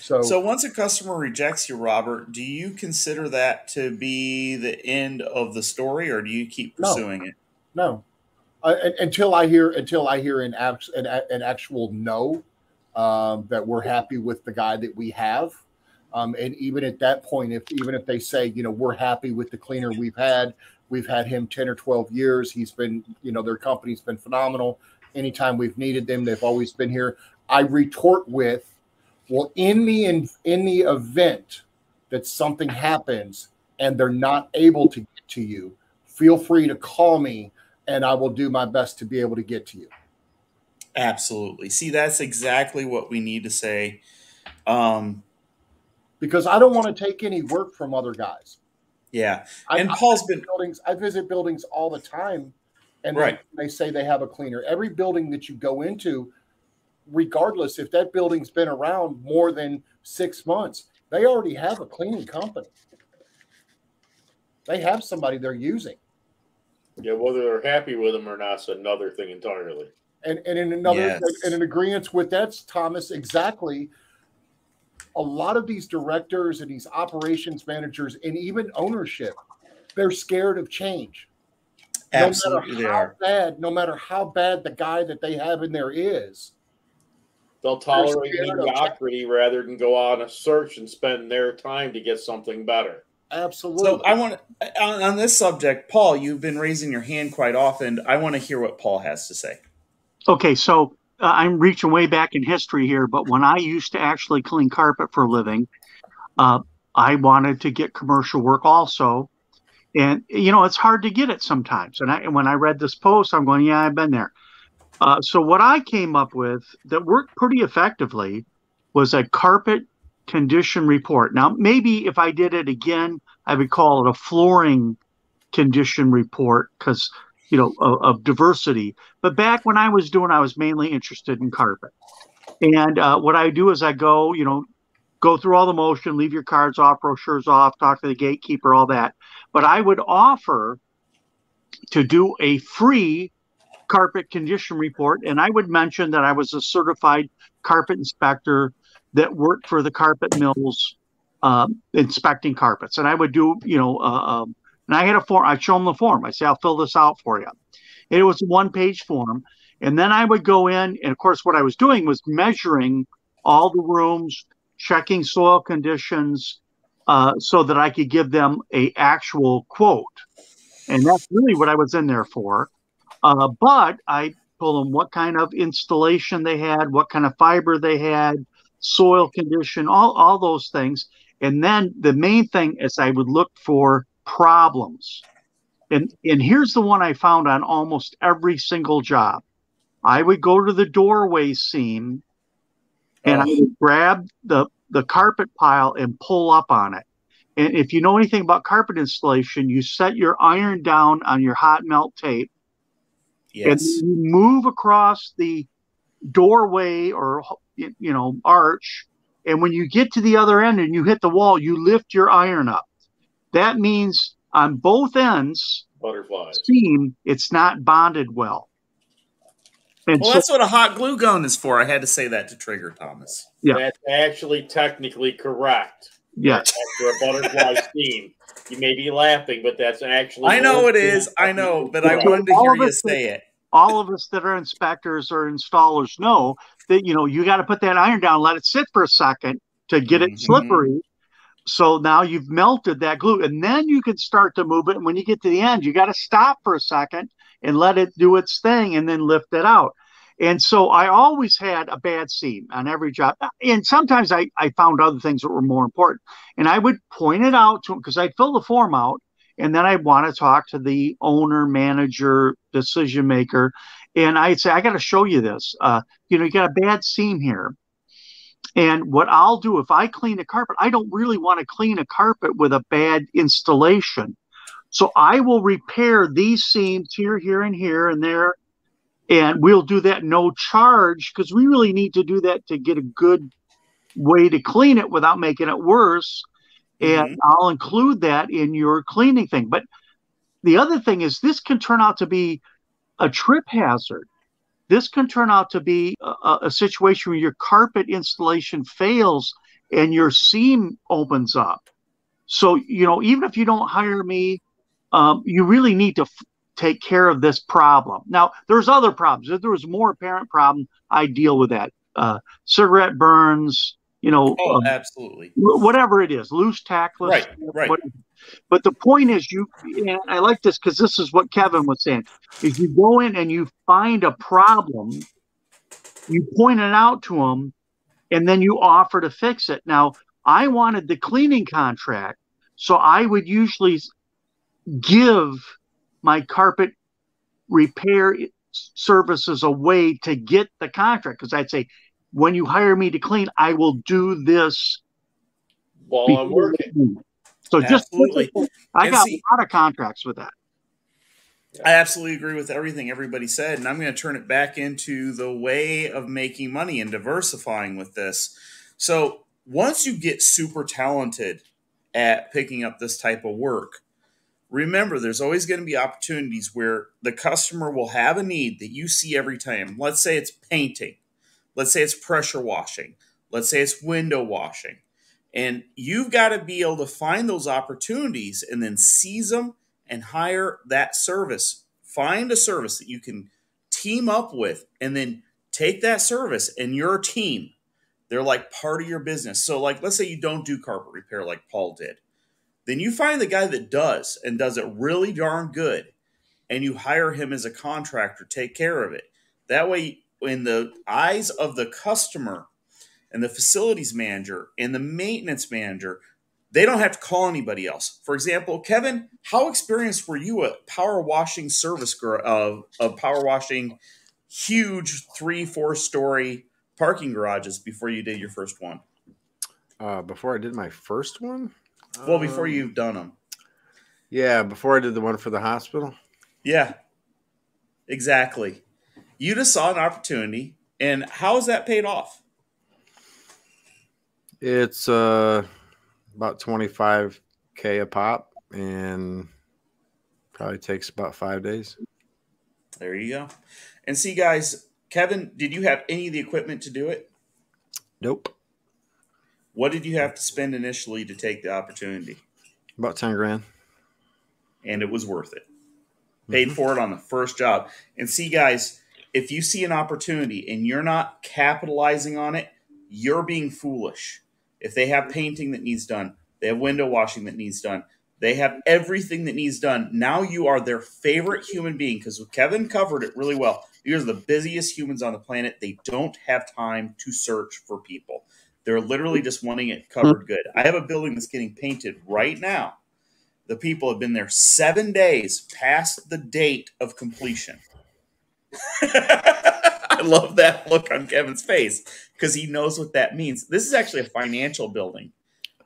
So, so once a customer rejects you, Robert, do you consider that to be the end of the story, or do you keep pursuing no, it? No, uh, until I hear until I hear an an, an actual no um, that we're happy with the guy that we have. Um, and even at that point, if even if they say, you know, we're happy with the cleaner we've had, we've had him 10 or 12 years. He's been, you know, their company's been phenomenal. Anytime we've needed them, they've always been here. I retort with, well, in the in, in the event that something happens and they're not able to get to you, feel free to call me and I will do my best to be able to get to you. Absolutely. See, that's exactly what we need to say. Um, because I don't want to take any work from other guys. Yeah. And I, Paul's I been buildings. I visit buildings all the time and right. they, they say they have a cleaner. Every building that you go into, regardless if that building's been around more than six months, they already have a cleaning company. They have somebody they're using. Yeah, whether they're happy with them or not is another thing entirely. And and in another yes. and in agreement with that, Thomas, exactly. A lot of these directors and these operations managers and even ownership, they're scared of change. Absolutely, no matter how bad, no matter how bad the guy that they have in there is, They'll tolerate mediocrity rather than go on a search and spend their time to get something better. Absolutely. So I want to, on, on this subject, Paul, you've been raising your hand quite often. I want to hear what Paul has to say. Okay, so I'm reaching way back in history here, but when I used to actually clean carpet for a living, uh, I wanted to get commercial work also. And, you know, it's hard to get it sometimes. And, I, when I read this post, I'm going, yeah, I've been there. Uh, so what I came up with that worked pretty effectively was a carpet condition report. Now, maybe if I did it again, I would call it a flooring condition report because you know of, of, diversity. But back when I was doing, I was mainly interested in carpet. And uh, what I do is I go, you know, go through all the motion, leave your cards off, brochures off, talk to the gatekeeper, all that. But I would offer to do a free carpet condition report. And I would mention that I was a certified carpet inspector that worked for the carpet mills um, inspecting carpets. And I would do, you know, uh, um, and I had a form, I'd show them the form. I say, I'll fill this out for you. It was a one page form. And then I would go in, and of course, what I was doing was measuring all the rooms, checking soil conditions, uh, so that I could give them a actual quote. And that's really what I was in there for. Uh, but I told them what kind of installation they had, what kind of fiber they had, soil condition, all, all those things. And then the main thing is I would look for problems. And, and here's the one I found on almost every single job. I would go to the doorway seam and I would grab the, the carpet pile and pull up on it. And if you know anything about carpet installation, you set your iron down on your hot melt tape And Yes. you move across the doorway or you know arch, and when you get to the other end and you hit the wall, you lift your iron up. That means on both ends Butterflies. seam, it's not bonded well. And Well, so that's what a hot glue gun is for. I had to say that to trigger Thomas. Yeah. That's actually technically correct. yes, After a butterfly steam, you may be laughing, but that's actually. I know it is. I know, but I wanted to hear you us- say it. all of us that are inspectors or installers know that you know you got to put that iron down, let it sit for a second to get it mm-hmm. slippery. So now you've melted that glue, and then you can start to move it. And when you get to the end, you got to stop for a second and let it do its thing, and then lift it out. And so I always had a bad seam on every job, and sometimes I I found other things that were more important, and I would point it out to him because I'd fill the form out, and then I'd want to talk to the owner, manager, decision maker, and I'd say, I got to show you this. Uh, you know, you got a bad seam here. And what I'll do if I clean a carpet, I don't really want to clean a carpet with a bad installation. So I will repair these seams here, here, and here, and there. And we'll do that no charge because we really need to do that to get a good way to clean it without making it worse. And mm-hmm. I'll include that in your cleaning thing. But the other thing is, this can turn out to be a trip hazard. This can turn out to be a, a- situation where your carpet installation fails and your seam opens up. So, you know, even if you don't hire me, um, you really need to f- take care of this problem. Now, there's other problems. If there was more apparent problem, I deal with that. Uh, cigarette burns, you know, Oh, um, absolutely. whatever it is, loose tackless. Right, right. whatever. But the point is, you. And I like this because this is what Kevin was saying: is you go in and you find a problem, you point it out to them, and then you offer to fix it. Now, I wanted the cleaning contract, so I would usually give my carpet repair services a way to get the contract because I'd say, when you hire me to clean, I will do this While I'm working. So just Absolutely. I got see- a lot of contracts with that. I absolutely agree with everything everybody said, and I'm going to turn it back into the way of making money and diversifying with this. So, once you get super talented at picking up this type of work, remember there's always going to be opportunities where the customer will have a need that you see every time. Let's say it's painting, let's say it's pressure washing, let's say it's window washing. And you've got to be able to find those opportunities and then seize them and hire that service. Find a service that you can team up with and then take that service and your team. They're like part of your business. So, like, let's say you don't do carpet repair like Paul did. Then you find the guy that does and does it really darn good and you hire him as a contractor, take care of it. That way, in the eyes of the customer and the facilities manager and the maintenance manager, they don't have to call anybody else. For example, Kevin, how experienced were you at power washing service girl of of power washing huge three four story parking garages before you did your first one? Uh, before I did my first one. Well, before Um, you've done them, Yeah, before I did the one for the hospital. yeah, exactly. You just saw an opportunity, and how is that paid off? It's uh about twenty five k a pop, and probably takes about five days. There you go. And see, guys, Kevin, did you have any of the equipment to do it? Nope, What did you have to spend initially to take the opportunity? about ten grand. and it was worth it. Paid for it on the first job. And see, guys, if you see an opportunity and you're not capitalizing on it, you're being foolish. If they have painting that needs done, they have window washing that needs done, they have everything that needs done. Now you are their favorite human being because Kevin covered it really well. Are the busiest humans on the planet. They don't have time to search for people. They're literally just wanting it covered good. I have a building that's getting painted right now the people have been there seven days past the date of completion. Love that look on Kevin's face because he knows what that means. This is actually a financial building.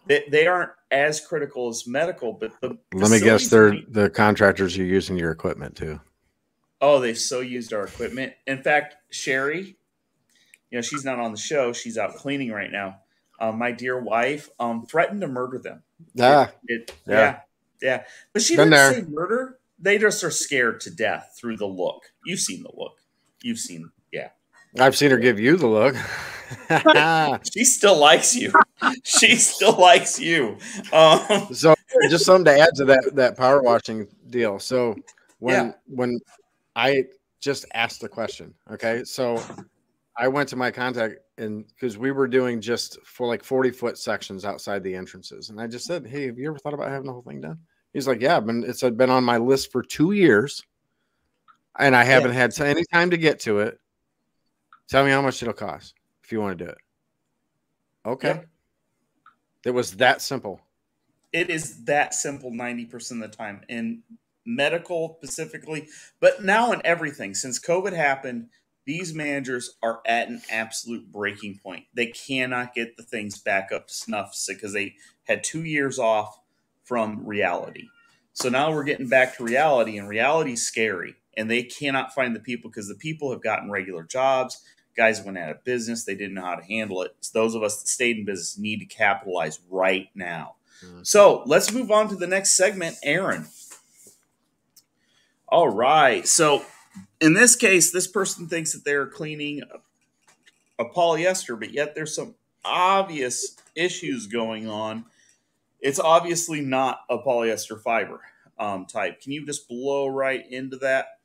They, they aren't as critical as medical, but the Let me guess, they're the contractors you're using your equipment to. Oh, they've so used our equipment. In fact, Sherry, you know, she's not on the show. She's out cleaning right now. Um, my dear wife um, threatened to murder them. Ah, It, Yeah. yeah. yeah, But she Been didn't there. say murder. They just are scared to death through the look. You've seen the look. You've seen, yeah. I've seen her give you the look. She still likes you. she still likes you. Um, so just something to add to that that power washing deal. So when Yeah. when I just asked the question, okay, so I went to my contact and because we were doing just for like 40 foot sections outside the entrances, and I just said, Hey, have you ever thought about having the whole thing done? He's like, Yeah, been it's been on my list for two years, and I haven't had any time to get to it. Tell me how much it'll cost if you want to do it. Okay. Yep. It was that simple. it is that simple 90% of the time in medical specifically, but now in everything. Since COVID happened, these managers are at an absolute breaking point. They cannot get the things back up to snuff because they had two years off from reality. So now we're getting back to reality, and reality's scary. And they cannot find the people because the people have gotten regular jobs. Guys went out of business. They didn't know how to handle it. So those of us that stayed in business need to capitalize right now. Mhm. So let's move on to the next segment, Aaron. All right. So in this case, this person thinks that they're cleaning a, a polyester, but yet there's some obvious issues going on. It's obviously not a polyester fiber um, type. Can you just blow right into that?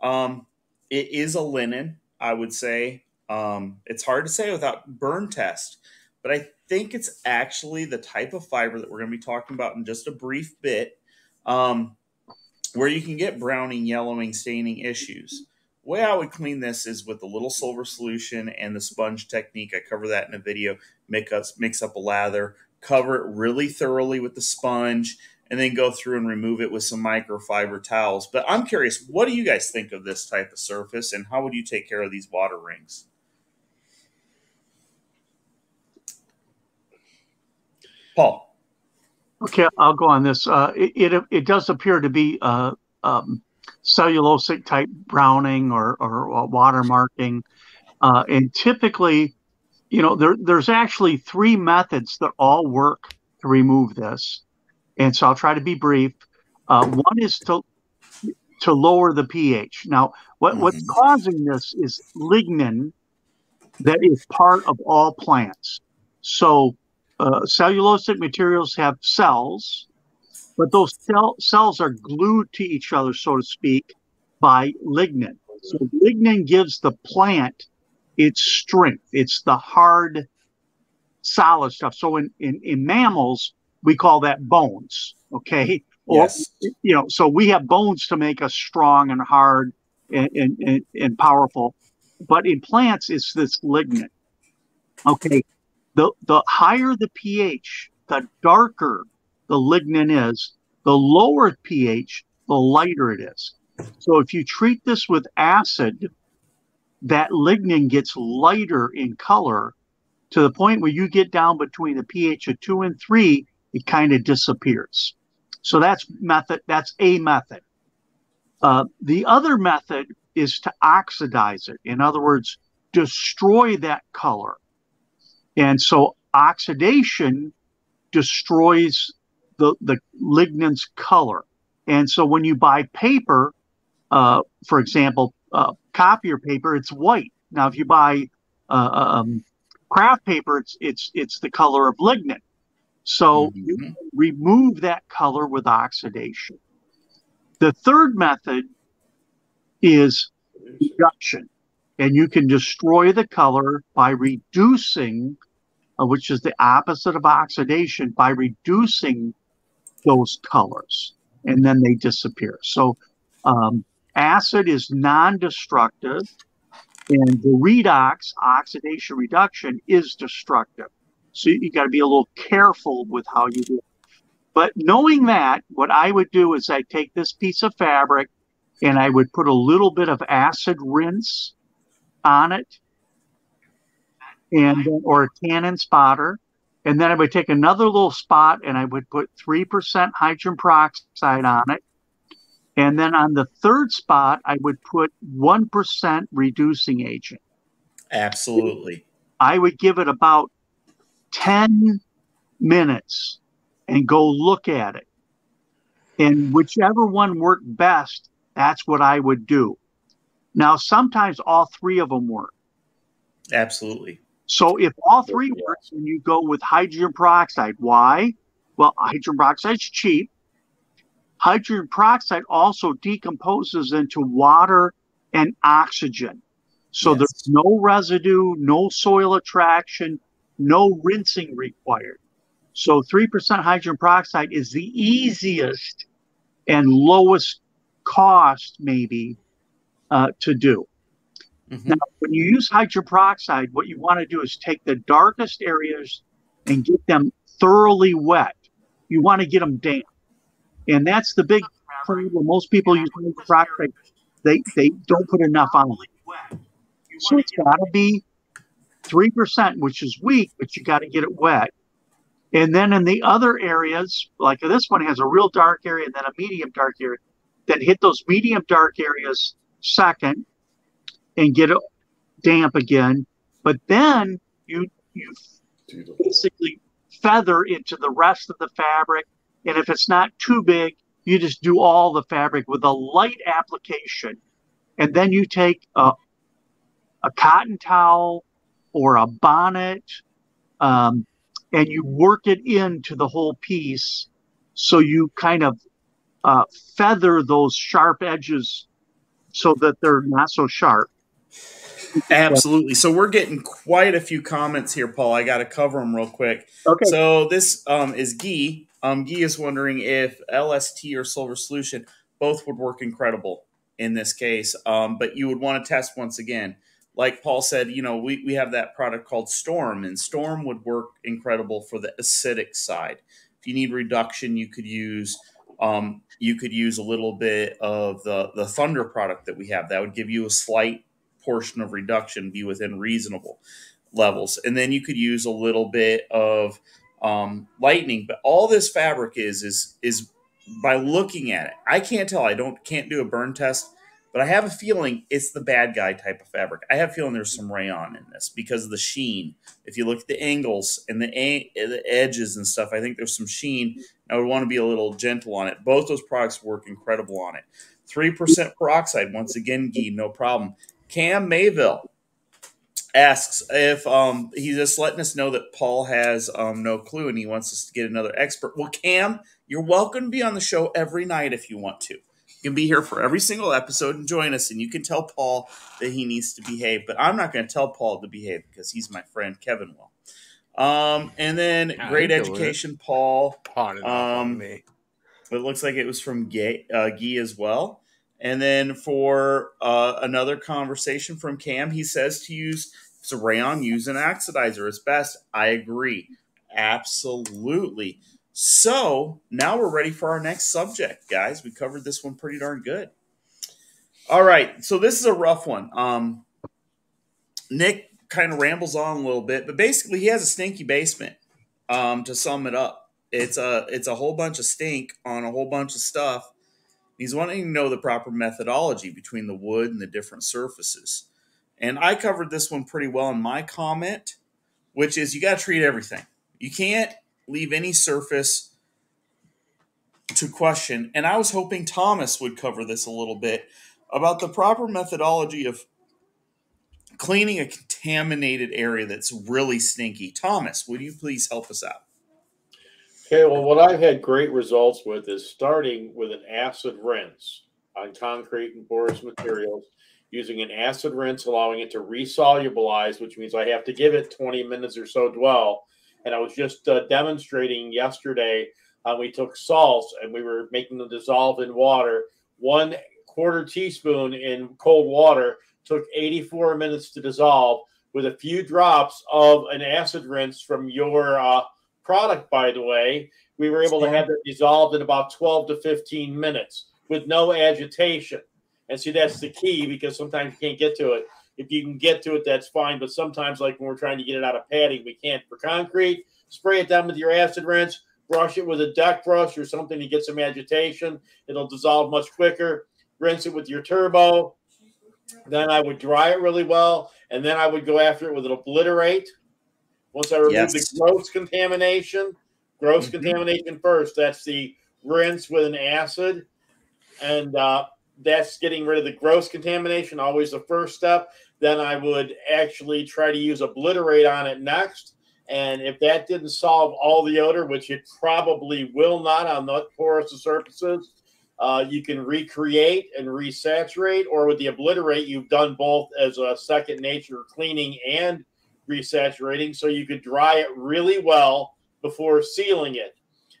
Um, it is a linen, I would say. Um, it's hard to say without burn test, but I think it's actually the type of fiber that we're going to be talking about in just a brief bit, um, where you can get browning, yellowing, staining issues. Way I would clean this is with a little silver solution and the sponge technique. I cover that in a video. Mix up, mix up a lather, cover it really thoroughly with the sponge, and then go through and remove it with some microfiber towels. But I'm curious, what do you guys think of this type of surface, and how would you take care of these water rings? Paul. Okay, I'll go on this. Uh, it, it it does appear to be uh, um, cellulosic type browning or or uh, watermarking, uh, and typically, you know, there there's actually three methods that all work to remove this, and so I'll try to be brief. Uh, one is to to lower the pH. Now, what what's Mhm. causing this is lignin that is part of all plants. So uh, cellulosic materials have cells, but those cell, cells are glued to each other, so to speak, by lignin. So lignin gives the plant its strength. It's the hard, solid stuff. So in, in, in mammals, we call that bones. Okay. Or, Yes. you know, so we have bones to make us strong and hard and, and, and, and powerful. But in plants, it's this lignin. Okay the the higher the pH, the darker the lignin is, the lower pH, the lighter it is. So if you treat this with acid, that lignin gets lighter in color to the point where you get down between the pH of two and three, it kind of disappears. So that's method. That's a method. Uh, the other method is to oxidize it. In other words, destroy that color. And so oxidation destroys the, the lignin's color. And so when you buy paper, uh, for example, uh, copier paper, it's white. Now, if you buy uh, um, kraft paper, it's it's it's the color of lignin. So you Mhm. remove that color with oxidation. The third method is reduction, and you can destroy the color by reducing, uh, which is the opposite of oxidation, by reducing those colors, and then they disappear. So, um, acid is non-destructive, and the redox oxidation reduction is destructive. So you got to be a little careful with how you do it. But knowing that, what I would do is I take this piece of fabric and I would put a little bit of acid rinse on it and or a tannin spotter. And then I would take another little spot and I would put 3% hydrogen peroxide on it. And then on the third spot, I would put 1% reducing agent. Absolutely. I would give it about 10 minutes and go look at it. And whichever one worked best, that's what I would do. Now, sometimes all three of them work. Absolutely. So if all three work, then you go with hydrogen peroxide. Why? Well, hydrogen peroxide is cheap. Hydrogen peroxide also decomposes into water and oxygen. So Yes. there's no residue, no soil attraction, no rinsing required. So 3% hydrogen peroxide is the easiest and lowest cost, maybe, uh, to do. Mhm. Now, when you use hydrogen peroxide, what you want to do is take the darkest areas and get them thoroughly wet. You want to get them damp. And that's the big problem. Most people use hydrogen peroxide, they, they don't put enough on it. So it's got to be 3%, which is weak, but you got to get it wet. And then in the other areas, like this one has a real dark area and then a medium dark area, then hit those medium dark areas second and get it damp again. But then you you basically feather into the rest of the fabric. And if it's not too big, you just do all the fabric with a light application. And then you take a, a cotton towel or a bonnet um, and you work it into the whole piece. So you kind of uh, feather those sharp edges so that they're not so sharp. Absolutely. So we're getting quite a few comments here, Paul. I got to cover them real quick. Okay. So this um, is Guy. Um, Guy is wondering if LST or Silver Solution both would work incredible in this case, um, but you would want to test once again. Like Paul said, you know, we, we have that product called Storm, and Storm would work incredible for the acidic side. If you need reduction, you could use um, you could use a little bit of the the Thunder product that we have. That would give you a slight portion of reduction, be within reasonable levels, and then you could use a little bit of um, lightning. But all this fabric is is is by looking at it. I can't tell. I don't can't do a burn test, but I have a feeling it's the bad guy type of fabric. I have a feeling there's some rayon in this because of the sheen. If you look at the angles and the, a- the edges and stuff, I think there's some sheen. I would want to be a little gentle on it. Both those products work incredible on it. Three percent peroxide. Once again, Gee, no problem. Cam Mayville asks if um, he's just letting us know that Paul has um, no clue and he wants us to get another expert. Well, Cam, you're welcome to be on the show every night if you want to. You can be here for every single episode and join us, and you can tell Paul that he needs to behave. But I'm not going to tell Paul to behave because he's my friend. Kevin will. Um, and then Yeah, great it. education, Paul. Pawning off on Um, me. It looks like it was from Gay, uh, Guy as well. And then for uh, another conversation from Cam, he says to use if it's a rayon, use an oxidizer is best. I agree. Absolutely. So now we're ready for our next subject, guys. We covered this one pretty darn good. All right. So this is a rough one. Um, Nick kind of rambles on a little bit, but basically he has a stinky basement. Um, to sum it up, it's a it's a whole bunch of stink on a whole bunch of stuff. He's wanting to know the proper methodology between the wood and the different surfaces. And I covered this one pretty well in my comment, which is you got to treat everything. You can't leave any surface to question. And I was hoping Thomas would cover this a little bit about the proper methodology of cleaning a contaminated area that's really stinky. Thomas, would you please help us out? Okay, well, what I've had great results with is starting with an acid rinse on concrete and porous materials, using an acid rinse, allowing it to resolubilize, which means I have to give it 20 minutes or so dwell. And I was just uh, demonstrating yesterday. Uh, we took salts and we were making them dissolve in water. One quarter teaspoon in cold water took 84 minutes to dissolve with a few drops of an acid rinse from your uh, product, by the way, we were able to have it dissolved in about 12 to 15 minutes with no agitation. And see, that's the key because sometimes you can't get to it. If you can get to it, that's fine. But sometimes, like when we're trying to get it out of padding, we can't. For concrete, spray it down with your acid rinse, brush it with a deck brush or something to get some agitation. It'll dissolve much quicker. Rinse it with your turbo. Then I would dry it really well, and then I would go after it with an obliterate. Once I remove Yes. the gross contamination, gross Mhm. contamination first. That's the rinse with an acid, and uh, that's getting rid of the gross contamination. Always the first step. Then I would actually try to use obliterate on it next. And if that didn't solve all the odor, which it probably will not on the porous surfaces, uh, you can recreate and resaturate, or with the obliterate, you've done both as a second nature cleaning and resaturating. So you could dry it really well before sealing it.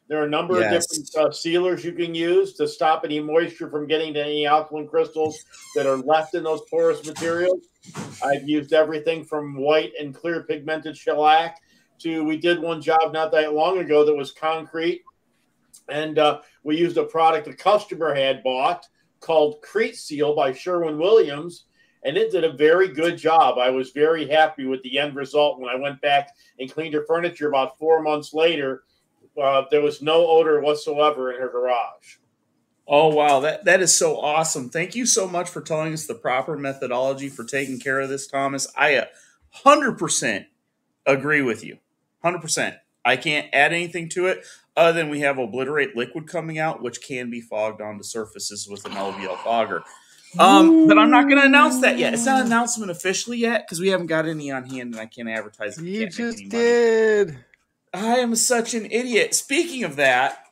There are a number Yes. of different uh, sealers you can use to stop any moisture from getting to any alkaline crystals that are left in those porous materials. I've used everything from white and clear pigmented shellac to we did one job not that long ago that was concrete, and uh, we used a product a customer had bought called Crete Seal by Sherwin Williams, and it did a very good job. I was very happy with the end result when I went back and cleaned her furniture about four months later. Uh, there was no odor whatsoever in her garage. Oh wow, that that is so awesome! Thank you so much for telling us the proper methodology for taking care of this, Thomas. I a hundred percent agree with you. Hundred percent. I can't add anything to it other than we have obliterate liquid coming out, which can be fogged onto surfaces with an LVL fogger. Um, but I'm not going to announce that yet. It's not an announcement officially yet because we haven't got any on hand, and I can't advertise. it. You can't just any money. did. I am such an idiot. Speaking of that,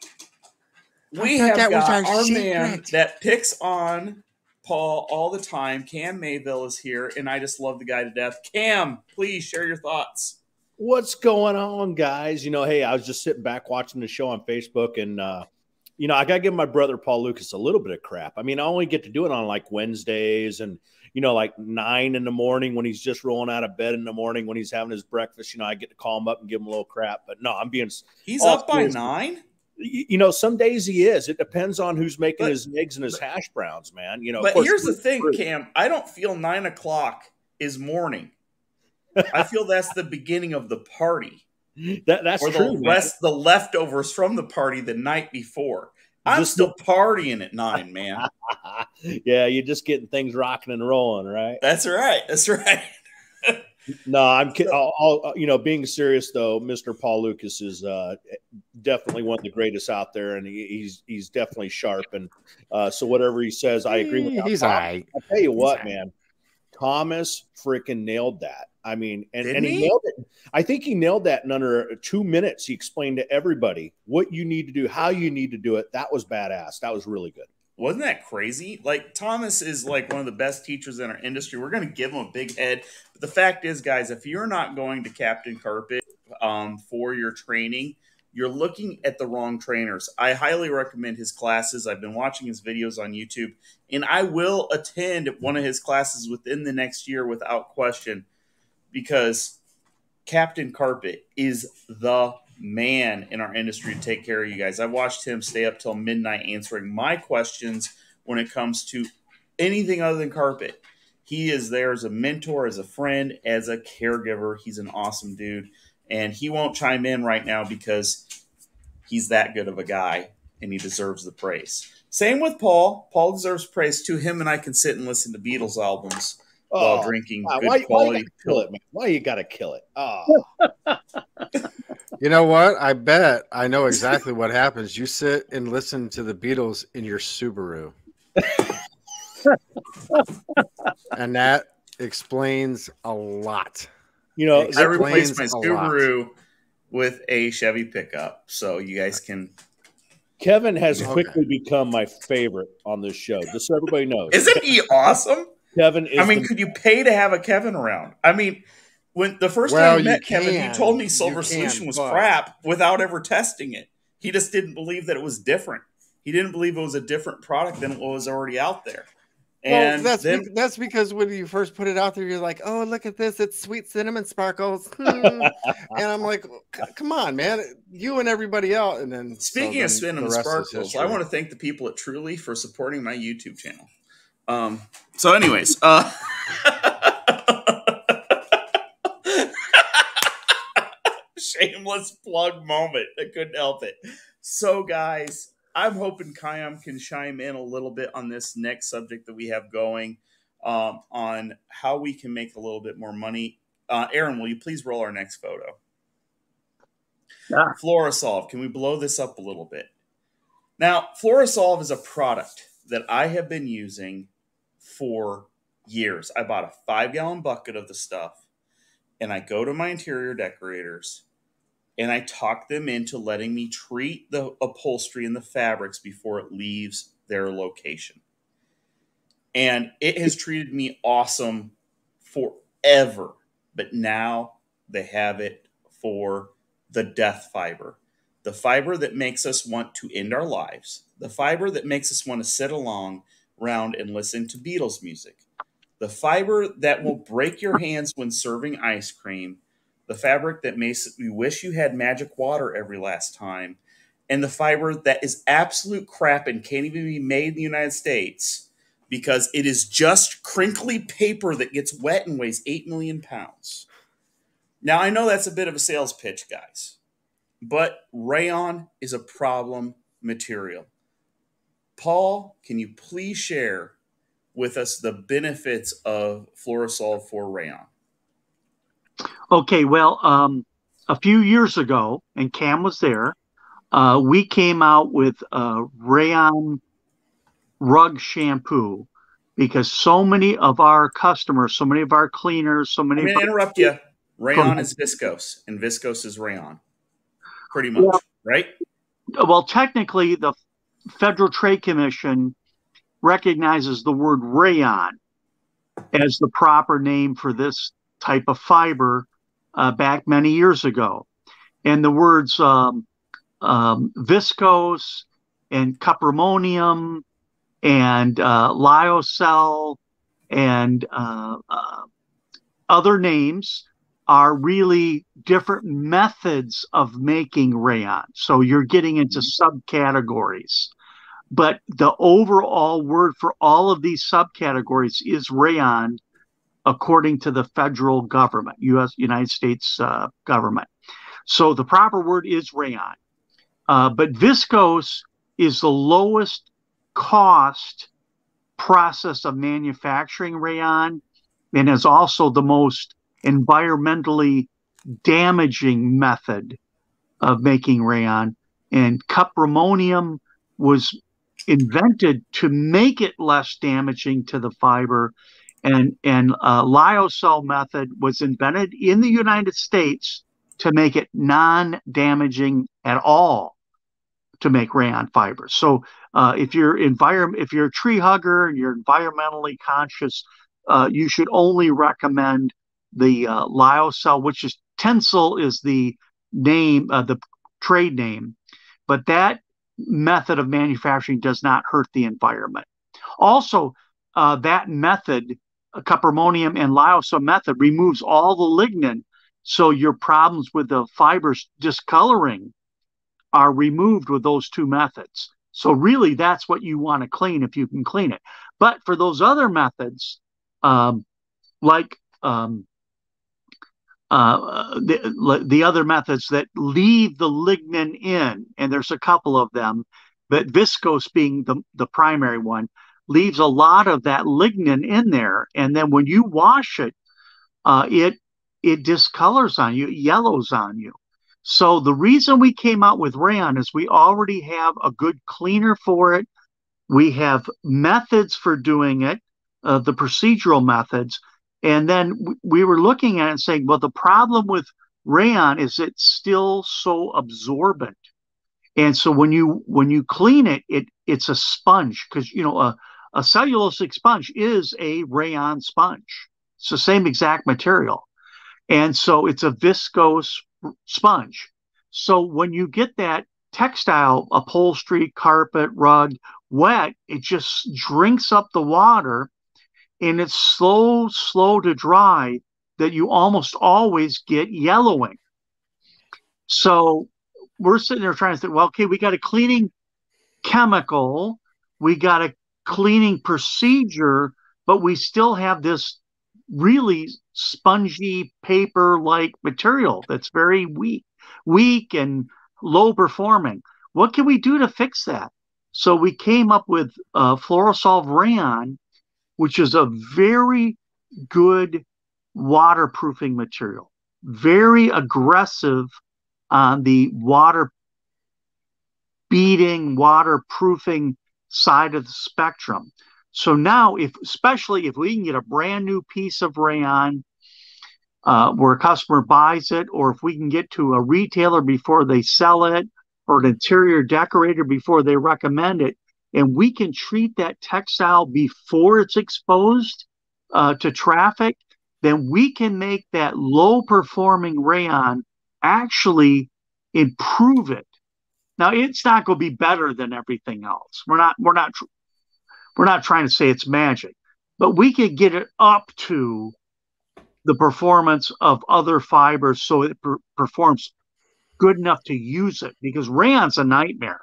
we have that got our our man that picks on Paul all the time. Cam Mayville is here, and I just love the guy to death. Cam, please share your thoughts. What's going on, guys? You know, hey, I was just sitting back watching the show on Facebook, and uh, you know, I gotta give my brother Paul Lucas a little bit of crap. I mean, I only get to do it on like Wednesdays and you know, like nine in the morning when he's just rolling out of bed in the morning when he's having his breakfast. You know, I get to call him up and give him a little crap. But no, I'm being, He's up by nine. you know, some days he is. It depends on who's making But- his eggs and his hash browns, man. You know, But course, here's the thing, fruit. Cam. I don't feel nine o'clock is morning. I feel that's the beginning of the party, That, that's or true. the man. rest, the leftovers from the party the night before. I'm Just still partying at nine, man. yeah, you're just getting things rocking and rolling, right? That's right. That's right. No, I'm kidding. All, all, you know, being serious though, Mr. Paul Lucas is uh, definitely one of the greatest out there, and he, he's he's definitely sharp. And uh, so whatever he says, I agree with. That. He's Tom- all right. I'll tell you what, all right. man. Thomas freaking nailed that. I mean, and, and he, he? nailed it. I think he nailed that in under two minutes. He explained to everybody what you need to do, how you need to do it. That was badass. That was really good. Wasn't that crazy? Like Thomas is like one of the best teachers in our industry. We're going to give him a big head. But the fact is, guys, if you're not going to Captain Carpet um, for your training, you're looking at the wrong trainers. I highly recommend his classes. I've been watching his videos on YouTube, and I will attend one of his classes within the next year without question because Captain Carpet is the man in our industry to take care of you guys. I've watched him stay up till midnight answering my questions when it comes to anything other than carpet. He is there as a mentor, as a friend, as a caregiver. He's an awesome dude. And he won't chime in right now because he's that good of a guy and he deserves the praise. Same with Paul. Paul deserves praise too. Him and I can sit and listen to Beatles albums while Oh, drinking why, good why, why you quality. gotta kill it, man? Why you gotta kill it? Oh, You know what? I bet I know exactly what happens. You sit and listen to the Beatles in your Subaru. and that explains a lot. you know, I replaced my explains lot. Subaru with a Chevy pickup, so you guys can. Kevin has Okay. quickly become my favorite on this show. Just so everybody knows. Isn't he awesome? Kevin is I mean, the- could you pay to have a Kevin around? I mean, when the first Well, time I you met Kevin, he told me Silver can, Solution was but- crap without ever testing it. He just didn't believe that it was different. He didn't believe it was a different product than what was already out there. And well, that's then, be- that's because when you first put it out there, you're like, "Oh, look at this! It's sweet cinnamon sparkles," Hmm. and I'm like, "Come on, man! You and everybody else." And then, so speaking then of cinnamon the rest is sparkles, I want to thank the people at Truly for supporting my YouTube channel. Um. So, anyways, uh. shameless plug moment. I couldn't help it. So, guys, I'm hoping Kayam can chime in a little bit on this next subject that we have going um, on how we can make a little bit more money. Uh, Aaron, will you please roll our next photo? Yeah. Florisolve, can we blow this up a little bit? Now, Florisolve is a product that I have been using for years. I bought a five gallon bucket of the stuff and I go to my interior decorators and I talk them into letting me treat the upholstery and the fabrics before it leaves their location. And it has treated me awesome forever. But now they have it for the death fiber, the fiber that makes us want to end our lives, the fiber that makes us want to sit along around and listen to Beatles music, the fiber that will break your hands when serving ice cream, the fabric that makes you wish you had magic water every last time, and the fiber that is absolute crap and can't even be made in the United States because it is just crinkly paper that gets wet and weighs 8 million pounds. Now, I know that's a bit of a sales pitch, guys, but rayon is a problem material. Paul, can you please share with us the benefits of Fluorosolve for rayon? Okay, well, um, a few years ago, and Cam was there, uh, we came out with a rayon rug shampoo because so many of our customers, so many of our cleaners, so many. I'm going to interrupt you. Rayon is viscose, and viscose is rayon, pretty much, yeah. right? Well, technically, the Federal Trade Commission recognizes the word rayon as the proper name for this type of fiber uh, back many years ago. And the words um, um, viscose and cuprammonium and uh, lyocell and uh, uh, other names are really different methods of making rayon. So you're getting into subcategories. But the overall word for all of these subcategories is rayon, according to the federal government, U.S. United States uh, government. So the proper word is rayon. Uh, but viscose is the lowest cost process of manufacturing rayon and is also the most environmentally damaging method of making rayon. And cuprammonium was invented to make it less damaging to the fiber. And, and uh, lyocell method was invented in the United States to make it non-damaging at all to make rayon fibers. So uh, if you're environment, if you're a tree hugger and you're environmentally conscious, uh, you should only recommend the uh, lyocell, which is Tencel is the name, uh, the trade name, but that method of manufacturing does not hurt the environment. Also, uh, that method, cuprammonium and lyocell method, removes all the lignin, so your problems with the fibers discoloring are removed with those two methods. So really, that's what you want to clean if you can clean it. But for those other methods, um, like um, uh, the, the other methods that leave the lignin in, and there's a couple of them, but viscose being the, the primary one, leaves a lot of that lignin in there. And then when you wash it, uh, it it discolors on you, yellows on you. So the reason we came out with rayon is we already have a good cleaner for it. We have methods for doing it, uh, the procedural methods, and then we were looking at it and saying, well, the problem with rayon is it's still so absorbent. And so when you when you clean it, it it's a sponge because you know a, a cellulosic sponge is a rayon sponge. It's the same exact material. And so it's a viscose sponge. So when you get that textile upholstery, carpet, rug wet, it just drinks up the water and it's slow, slow to dry that you almost always get yellowing. So we're sitting there trying to say, well, okay, we got a cleaning chemical, we got a cleaning procedure, but we still have this really spongy paper like material that's very weak. weak and low performing. What can we do to fix that? So we came up with uh, Rayon, which is a very good waterproofing material, very aggressive on the water beating, waterproofing side of the spectrum. So now, if especially if we can get a brand new piece of rayon uh, where a customer buys it, or if we can get to a retailer before they sell it, or an interior decorator before they recommend it, and we can treat that textile before it's exposed uh, to traffic, then we can make that low performing rayon actually improve it. Now it's not going to be better than everything else. We're not we're not we're not trying to say it's magic, but we could get it up to the performance of other fibers so it per- performs good enough to use it because rayon's a nightmare.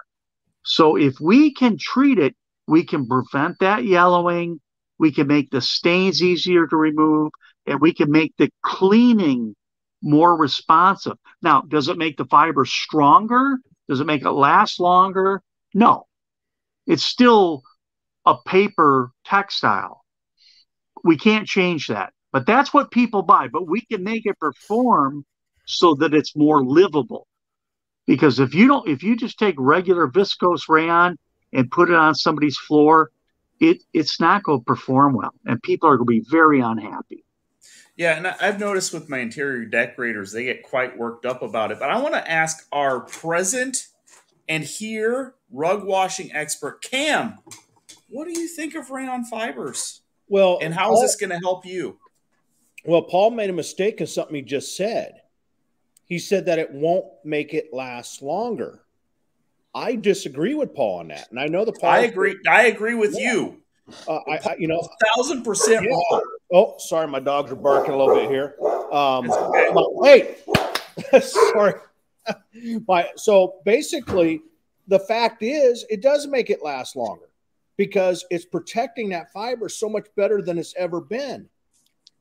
So if we can treat it, we can prevent that yellowing, we can make the stains easier to remove, and we can make the cleaning more responsive. Now, does it make the fiber stronger? Does it make it last longer? No. It's still a paper textile. We can't change that. But that's what people buy. But we can make it perform so that it's more livable. Because if you don't, if you just take regular viscose rayon and put it on somebody's floor, it it's not going to perform well, and people are going to be very unhappy. Yeah, and I've noticed with my interior decorators, they get quite worked up about it. But I want to ask our present and here rug washing expert, Cam, what do you think of rayon fibers? Well, and how is this going to help you? Well, Paul made a mistake in something he just said. He said that it won't make it last longer. I disagree with Paul on that, and I know the Paul. I agree. I agree with yeah. you. Uh, I, I, you know, thousand percent yeah. Oh, sorry, my dogs are barking a little bit here. Um, okay. hey, sorry. my, so basically, the fact is, it does make it last longer because it's protecting that fiber so much better than it's ever been.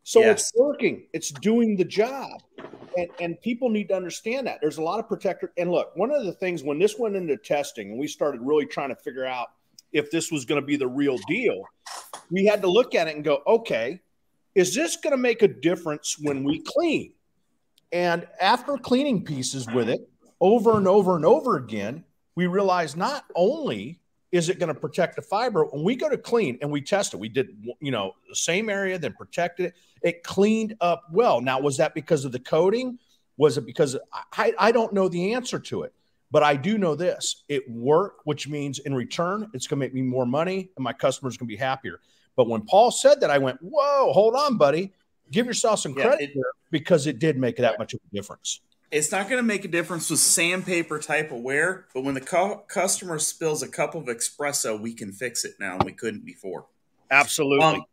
So yes. it's working. It's doing the job. And, and people need to understand that. There's a lot of protector. And look, one of the things when this went into testing and we started really trying to figure out if this was going to be the real deal, we had to look at it and go, okay, is this going to make a difference when we clean? And after cleaning pieces with it over and over and over again, we realized not only is it going to protect the fiber when we go to clean and we test it, we did, you know, the same area, then protected it, it cleaned up well. Now, was that because of the coating? Was it because I, I don't know the answer to it, but I do know this it worked, which means in return, it's going to make me more money and my customers going to be happier. But when Paul said that, I went, whoa, hold on, buddy. Give yourself some credit yeah, it, because it did make that much of a difference. It's not going to make a difference with sandpaper type of wear, but when the cu- customer spills a cup of espresso, we can fix it now, and we couldn't before. Absolutely. Um,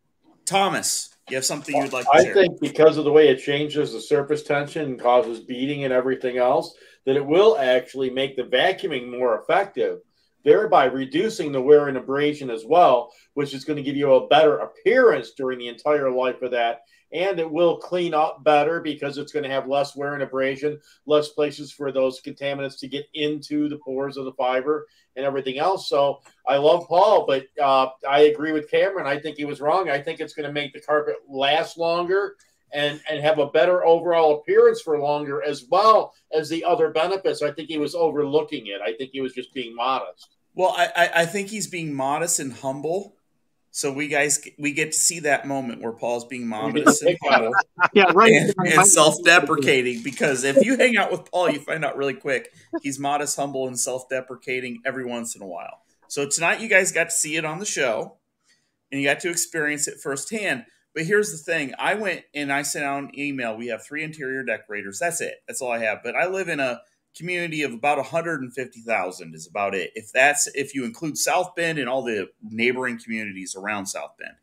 Thomas, you have something you'd like to I share? think because of the way it changes the surface tension and causes beading and everything else, that it will actually make the vacuuming more effective thereby reducing the wear and abrasion as well, which is going to give you a better appearance during the entire life of that. And it will clean up better because it's going to have less wear and abrasion, less places for those contaminants to get into the pores of the fiber and everything else. So I love Paul, but uh, I agree with Cameron. I think he was wrong. I think it's going to make the carpet last longer and and have a better overall appearance for longer as well as the other benefits. I think he was overlooking it. I think he was just being modest. Well, I, I think he's being modest and humble. So we guys we get to see that moment where Paul's being modest and yeah, right, and, and self-deprecating. Because if you hang out with Paul, you find out really quick he's modest, humble, and self-deprecating every once in a while. So tonight you guys got to see it on the show, and you got to experience it firsthand. But here's the thing: I went and I sent out an email. We have three interior decorators. That's it. That's all I have. But I live in a community of about 150,000 is about it. If that's if you include South Bend and all the neighboring communities around South Bend.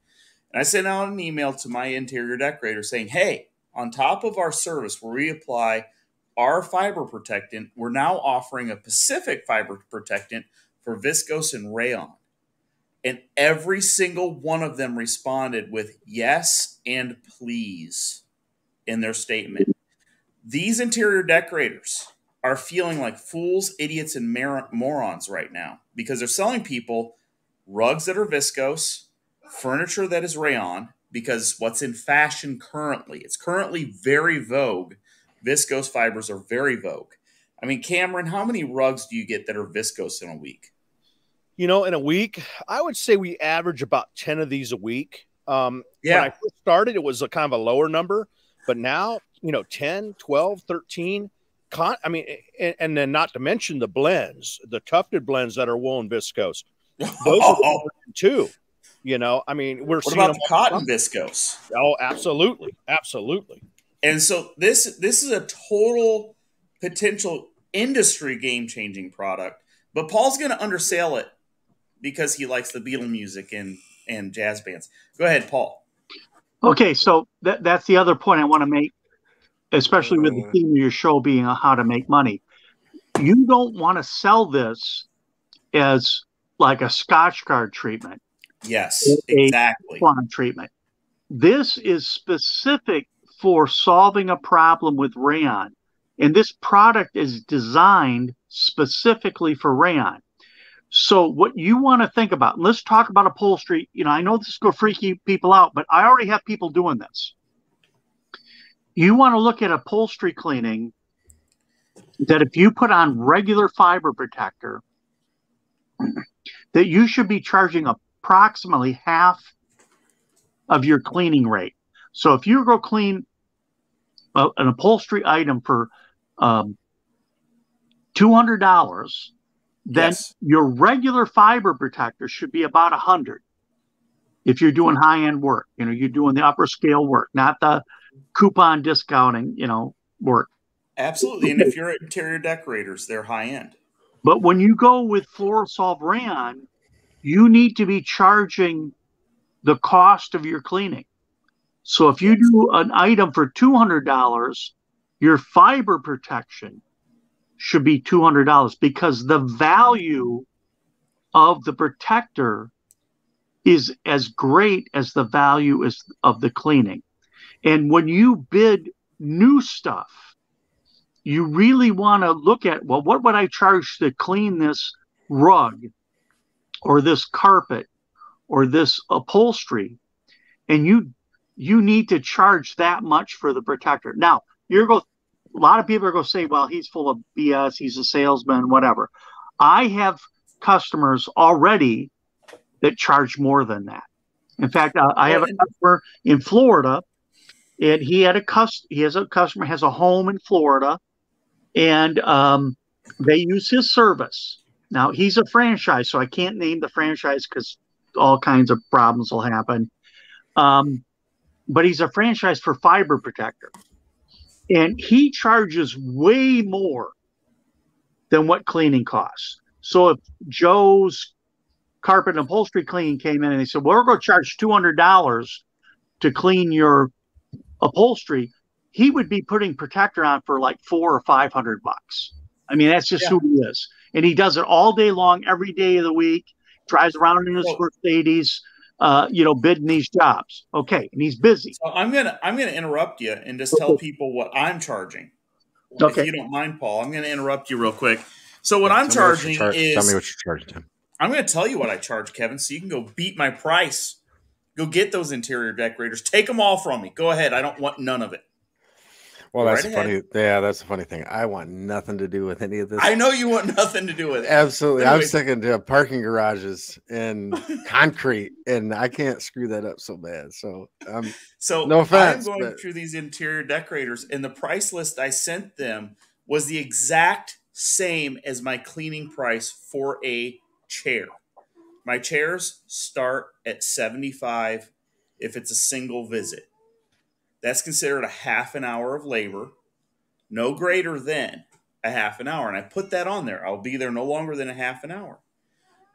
And I sent out an email to my interior decorator saying, "Hey, on top of our service where we apply our fiber protectant, we're now offering a Pacific fiber protectant for viscose and rayon." And every single one of them responded with yes and please in their statement. These interior decorators are feeling like fools, idiots, and mar- morons right now because they're selling people rugs that are viscose, furniture that is rayon, because what's in fashion currently, it's currently very vogue. Viscose fibers are very vogue. I mean, Cameron, how many rugs do you get that are viscose in a week? You know, in a week, I would say we average about 10 of these a week. Um, Yeah. When I first started, it was a kind of a lower number, but now, you know, 10, 12, 13. Con- I mean, and, and then not to mention the blends, the tufted blends that are wool and viscose. Those are Oh, too. You know, I mean, we're what about the cotton viscose? Oh, absolutely, absolutely. And so this this is a total potential industry game changing product. But Paul's going to undersell it because he likes the Beatle music and and jazz bands. Go ahead, Paul. Okay, so that, that's the other point I want to make, especially with the Uh. theme of your show being how to make money. You don't want to sell this as like a Scotchgard treatment, Yes, A- exactly. Teflon treatment. This is specific for solving a problem with rayon. And this product is designed specifically for rayon. So what you want to think about, let's talk about upholstery. You know, I know this is going to freak you people out, but I already have people doing this. You want to look at upholstery cleaning that if you put on regular fiber protector, that you should be charging approximately half of your cleaning rate. So if you go clean a, an upholstery item for um, two hundred dollars, then Yes. your regular fiber protector should be about a hundred. If you're doing high end work, you know, you're doing the upper scale work, not the coupon discounting, you know, work. Absolutely. And if you're interior decorators, they're high end. But when you go with Fluorosolve Rayon, you need to be charging the cost of your cleaning. So if you do an item for $200, your fiber protection should be $200 because the value of the protector is as great as the value is of the cleaning. And when you bid new stuff, you really want to look at well, what would I charge to clean this rug or this carpet or this upholstery? And you you need to charge that much for the protector. Now, you're going a lot of people are going to say, well, he's full of BS, he's a salesman, whatever. I have customers already that charge more than that. In fact, uh, I have a customer in Florida, and he had a cust he has a customer has a home in Florida, and um, they use his service. Now he's a franchise, so I can't name the franchise because all kinds of problems will happen. Um, but he's a franchise for fiber protector, and he charges way more than what cleaning costs. So if Joe's carpet and upholstery cleaning came in and they said, "Well, we're going to charge two hundred dollars to clean your upholstery," he would be putting protector on for like four or five hundred bucks. I mean, that's just Yeah. who he is, and he does it all day long, every day of the week. Drives around in his Well- Mercedes, uh, you know, bidding these jobs. Okay, and he's busy. So I'm gonna I'm gonna interrupt you and just tell people what I'm charging. Okay. If you don't mind, Paul, I'm gonna interrupt you real quick. So what Yeah, I'm tell me what charging char- is Tell me what you're charging, Tim. I'm going to tell you what I charge, Kevin, so you can go beat my price. Go get those interior decorators. Take them all from me. Go ahead. I don't want none of it. Well, Go that's right funny. Yeah, that's the funny thing. I want nothing to do with any of this. I know you want nothing to do with it. Absolutely. I'm Anyways. sticking to parking garages and concrete, and I can't screw that up so bad. So, um, So No offense, I'm going but- through these interior decorators, and the price list I sent them was the exact same as my cleaning price for a chair. My chairs start at 75 if it's a single visit. That's considered a half an hour of labor, no greater than a half an hour. And I put that on there. I'll be there no longer than a half an hour.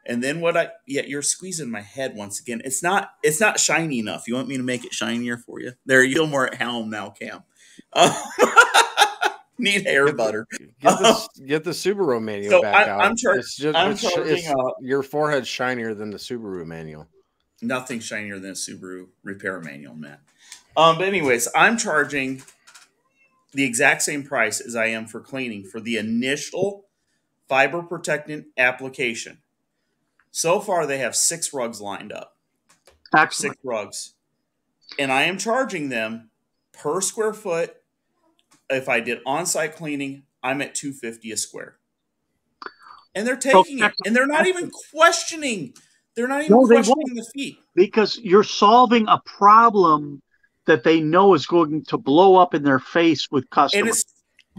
And then what I yeah, you're squeezing my head once again. It's not it's not shiny enough. You want me to make it shinier for you? There, you're more at helm now, Cam. Uh, need hair butter. get the get the Subaru manual So back I- out. I'm char- it's just I'm it's, charging, it's, uh, your forehead's shinier than the Subaru manual. Nothing shinier than a Subaru repair manual, man. Um, but anyways, I'm charging the exact same price as I am for cleaning for the initial fiber protectant application. So far, they have six rugs lined up. Excellent. Six rugs. And I am charging them per square foot. If I did on site cleaning, I'm at 250 a square. And they're taking it. And they're not even questioning. They're not even No, questioning the fee. because you're solving a problem that they know is going to blow up in their face with And customers. it's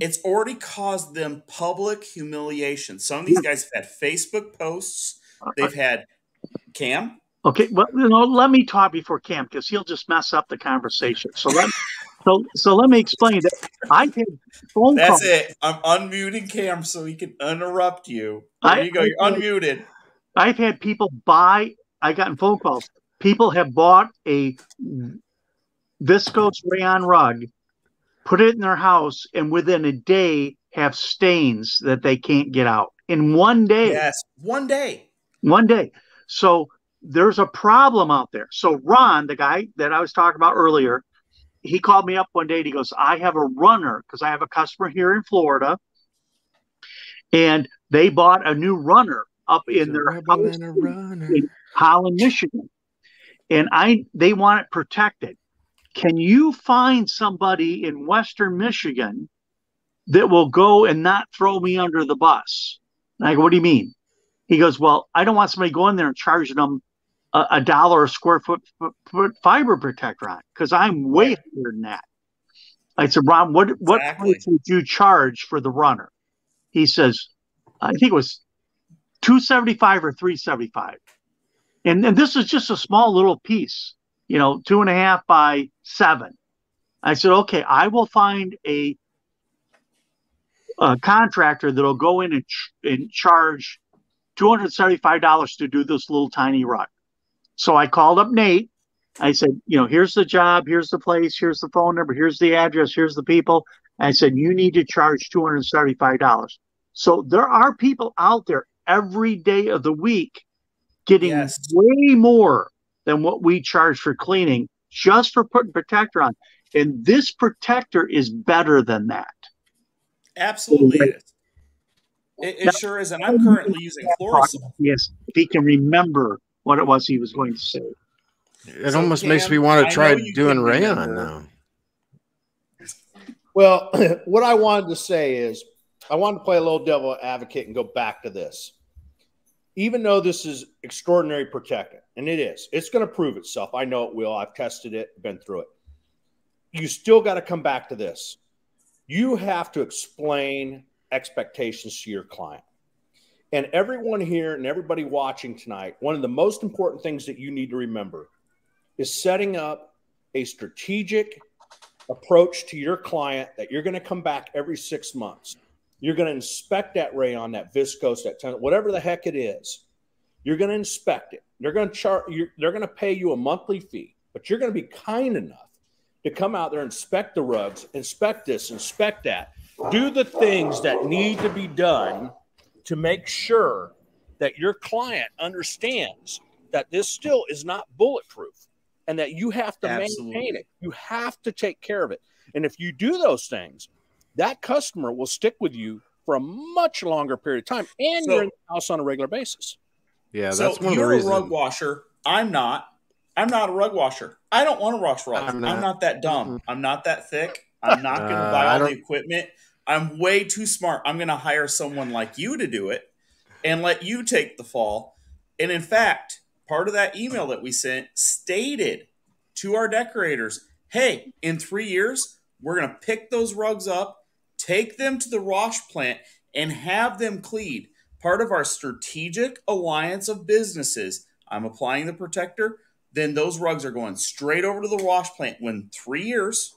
it's already caused them public humiliation. Some of these guys have had Facebook posts. Uh, They've had Cam. Okay, well, you know, let me talk before Cam because he'll just mess up the conversation. So let so so let me explain that I've had phone That's calls. it. I'm unmuting Cam so he can interrupt you. I- There you go. You're I- unmuted. I've had people buy. I gotten phone calls. People have bought a viscose rayon rug, put it in their house, and within a day have stains that they can't get out in one day. Yes. One day. One day. So there's a problem out there. So Ron, the guy that I was talking about earlier, he called me up one day and he goes, I have a runner because I have a customer here in Florida. And they bought a new runner up in their house in Holland, Michigan. And I they want it protected. Can you find somebody in Western Michigan that will go and not throw me under the bus? And I go, what do you mean? He goes, well, I don't want somebody going there and charging them a, a dollar a square foot, foot, foot fiber protector on because I'm way higher than that. I said, Ron, what what Exactly. price would you charge for the runner? He says, I think it was two seventy five or three seventy five, and and this is just a small little piece, you know, two and a half by seven. I said, okay, I will find a, a contractor that'll go in and, ch- and charge $275 to do this little tiny rug. So I called up Nate. I said, you know, here's the job, here's the place, here's the phone number, here's the address, here's the people. I said, you need to charge $275. So there are people out there every day of the week getting Yes. way more than what we charge for cleaning just for putting protector on. And this protector is better than that. Absolutely it. It, it sure is. And I'm currently using Fluorosolve. Yes, if he can remember what it was he was going to say. It So, almost makes me want to try doing can rayon now. Well, what I wanted to say is I wanted to play a little devil advocate and go back to this. Even though this is extraordinary protectant, and it is, it's going to prove itself. I know it will. I've tested it, been through it. You still got to come back to this. You have to explain expectations to your client. And everyone here and everybody watching tonight, one of the most important things that you need to remember is setting up a strategic approach to your client that you're going to come back every six months. You're going to inspect that rayon, that viscose, that ten, whatever the heck it is. You're going to inspect it. They're going to chart. They're going to pay you a monthly fee, but you're going to be kind enough to come out there, inspect the rugs, inspect this, inspect that, do the things that need to be done to make sure that your client understands that this still is not bulletproof and that you have to Absolutely. maintain it. You have to take care of it. And if you do those things, that customer will stick with you for a much longer period of time and So- you're in the house on a regular basis. Yeah, so that's one of the you're a rug washer. I'm not. I'm not a rug washer. I don't want to wash rugs. I'm I'm not. not, that dumb. I'm not that thick. I'm not going to Uh, buy I all the equipment. I'm way too smart. I'm going to hire someone like you to do it and let you take the fall. And in fact, part of that email that we sent stated to our decorators, "Hey, in 3 years, we're going to pick those rugs up, take them to the wash plant and have them cleaned. Part of our strategic alliance of businesses, I'm applying the protector, then those rugs are going straight over to the wash plant when 3 years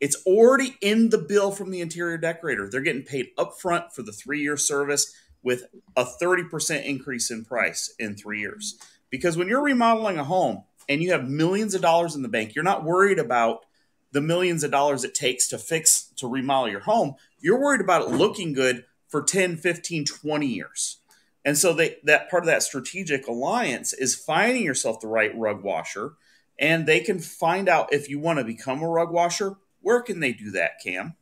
it's already in the bill from the interior decorator. They're getting paid upfront for the three year service with a 30% increase in price in three years. Because when you're remodeling a home and you have millions of dollars in the bank, you're not worried about the millions of dollars it takes to fix, to remodel your home. You're worried about it looking good for 10, 15, 20 years. And so they, that part of that strategic alliance is finding yourself the right rug washer. And they can find out if you want to become a rug washer, where can they do that, Cam?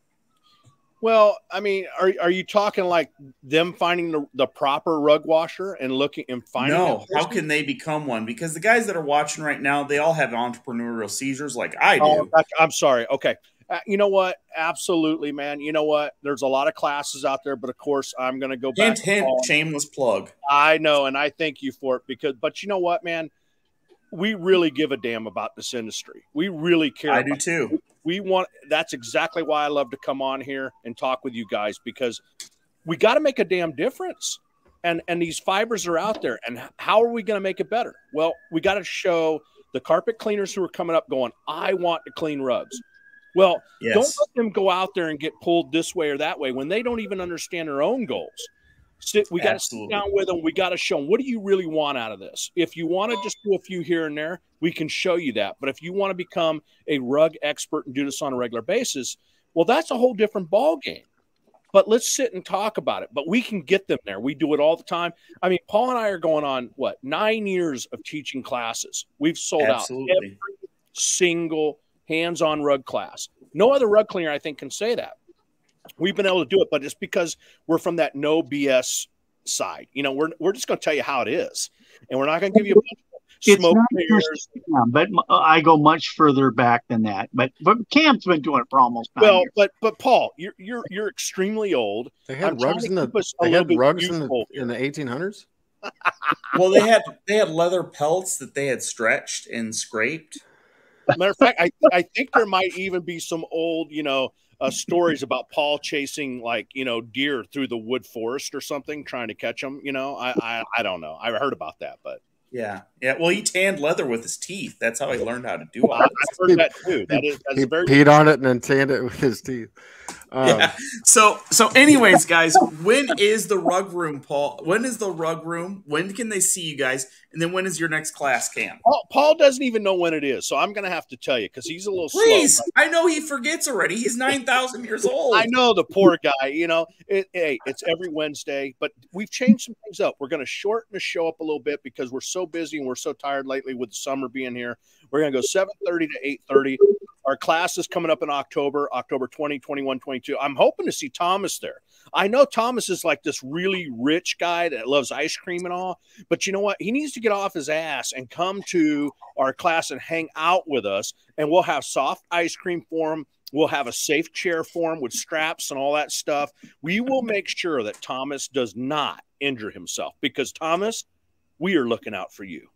Well, I mean, are are you talking like them finding the, the proper rug washer and looking and finding? No, how can they become one? Because the guys that are watching right now, they all have entrepreneurial seizures like I do. Oh, I'm sorry. Okay. Uh, you know what? Absolutely, man. You know what? There's a lot of classes out there, but of course, I'm going to go back. hint, hint, shameless plug. I know, and I thank you for it because, but you know what, man? We really give a damn about this industry. We really care. I do too. we want that's exactly why I love to come on here and talk with you guys because we got to make a damn difference. And and these fibers are out there and how are we going to make it better? Well, we got to show the carpet cleaners who are coming up going, "I want to clean rugs." Well, don't let them go out there and get pulled this way or that way when they don't even understand their own goals. Sit, we got to sit down with them. We got to show them what do you really want out of this. If you want to just do a few here and there, we can show you that. But if you want to become a rug expert and do this on a regular basis, well, that's a whole different ball game. But let's sit and talk about it. But we can get them there. We do it all the time. I mean, Paul and I are going on what nine years of teaching classes. We've sold out every single hands-on rug class. No other rug cleaner, I think, can say that. We've been able to do it, but it's because we're from that no BS side. You know, we're we're just going to tell you how it is, and we're not going to give you a bunch of smoke not mirrors. Cam, but uh, I go much further back than that. But but Cam's been doing it for almost nine Well, years. but but Paul, you're you're you're extremely old. They I'm had rugs in the keep us a they had rugs in the youthful in the 1800s. Well, they had they had leather pelts that they had stretched and scraped. Matter of fact, I, I think there might even be some old, you know, uh, stories about Paul chasing like you know deer through the wood forest or something, trying to catch them. You know, I I, I don't know. I heard about that, but Yeah, yeah. Well, he tanned leather with his teeth. That's how he learned how to do all I, this. I've heard that too. That is that's He very peed on it and then tanned it with his teeth. Um, yeah. So, so, anyways, guys, when is the rug room, Paul? When is the rug room? When can they see you guys? And then when is your next class, Cam? Paul, Paul doesn't even know when it is, so I'm going to have to tell you because he's a little Please, slow. I know he forgets already. He's nine thousand years old. I know the poor guy. You know, it, hey, it's every Wednesday, but we've changed some things up. We're going to shorten the show up a little bit because we're so busy and we're so tired lately with the summer being here. We're going to go 7:30 to 8:30. Our class is coming up in October, October 20, 21, 22. I'm hoping to see Thomas there. I know Thomas is like this really rich guy that loves ice cream and all, but you know what? He needs to get off his ass and come to our class and hang out with us, and we'll have soft ice cream for him. We'll have a safe chair for him with straps and all that stuff. We will make sure that Thomas does not injure himself because Thomas, we are looking out for you.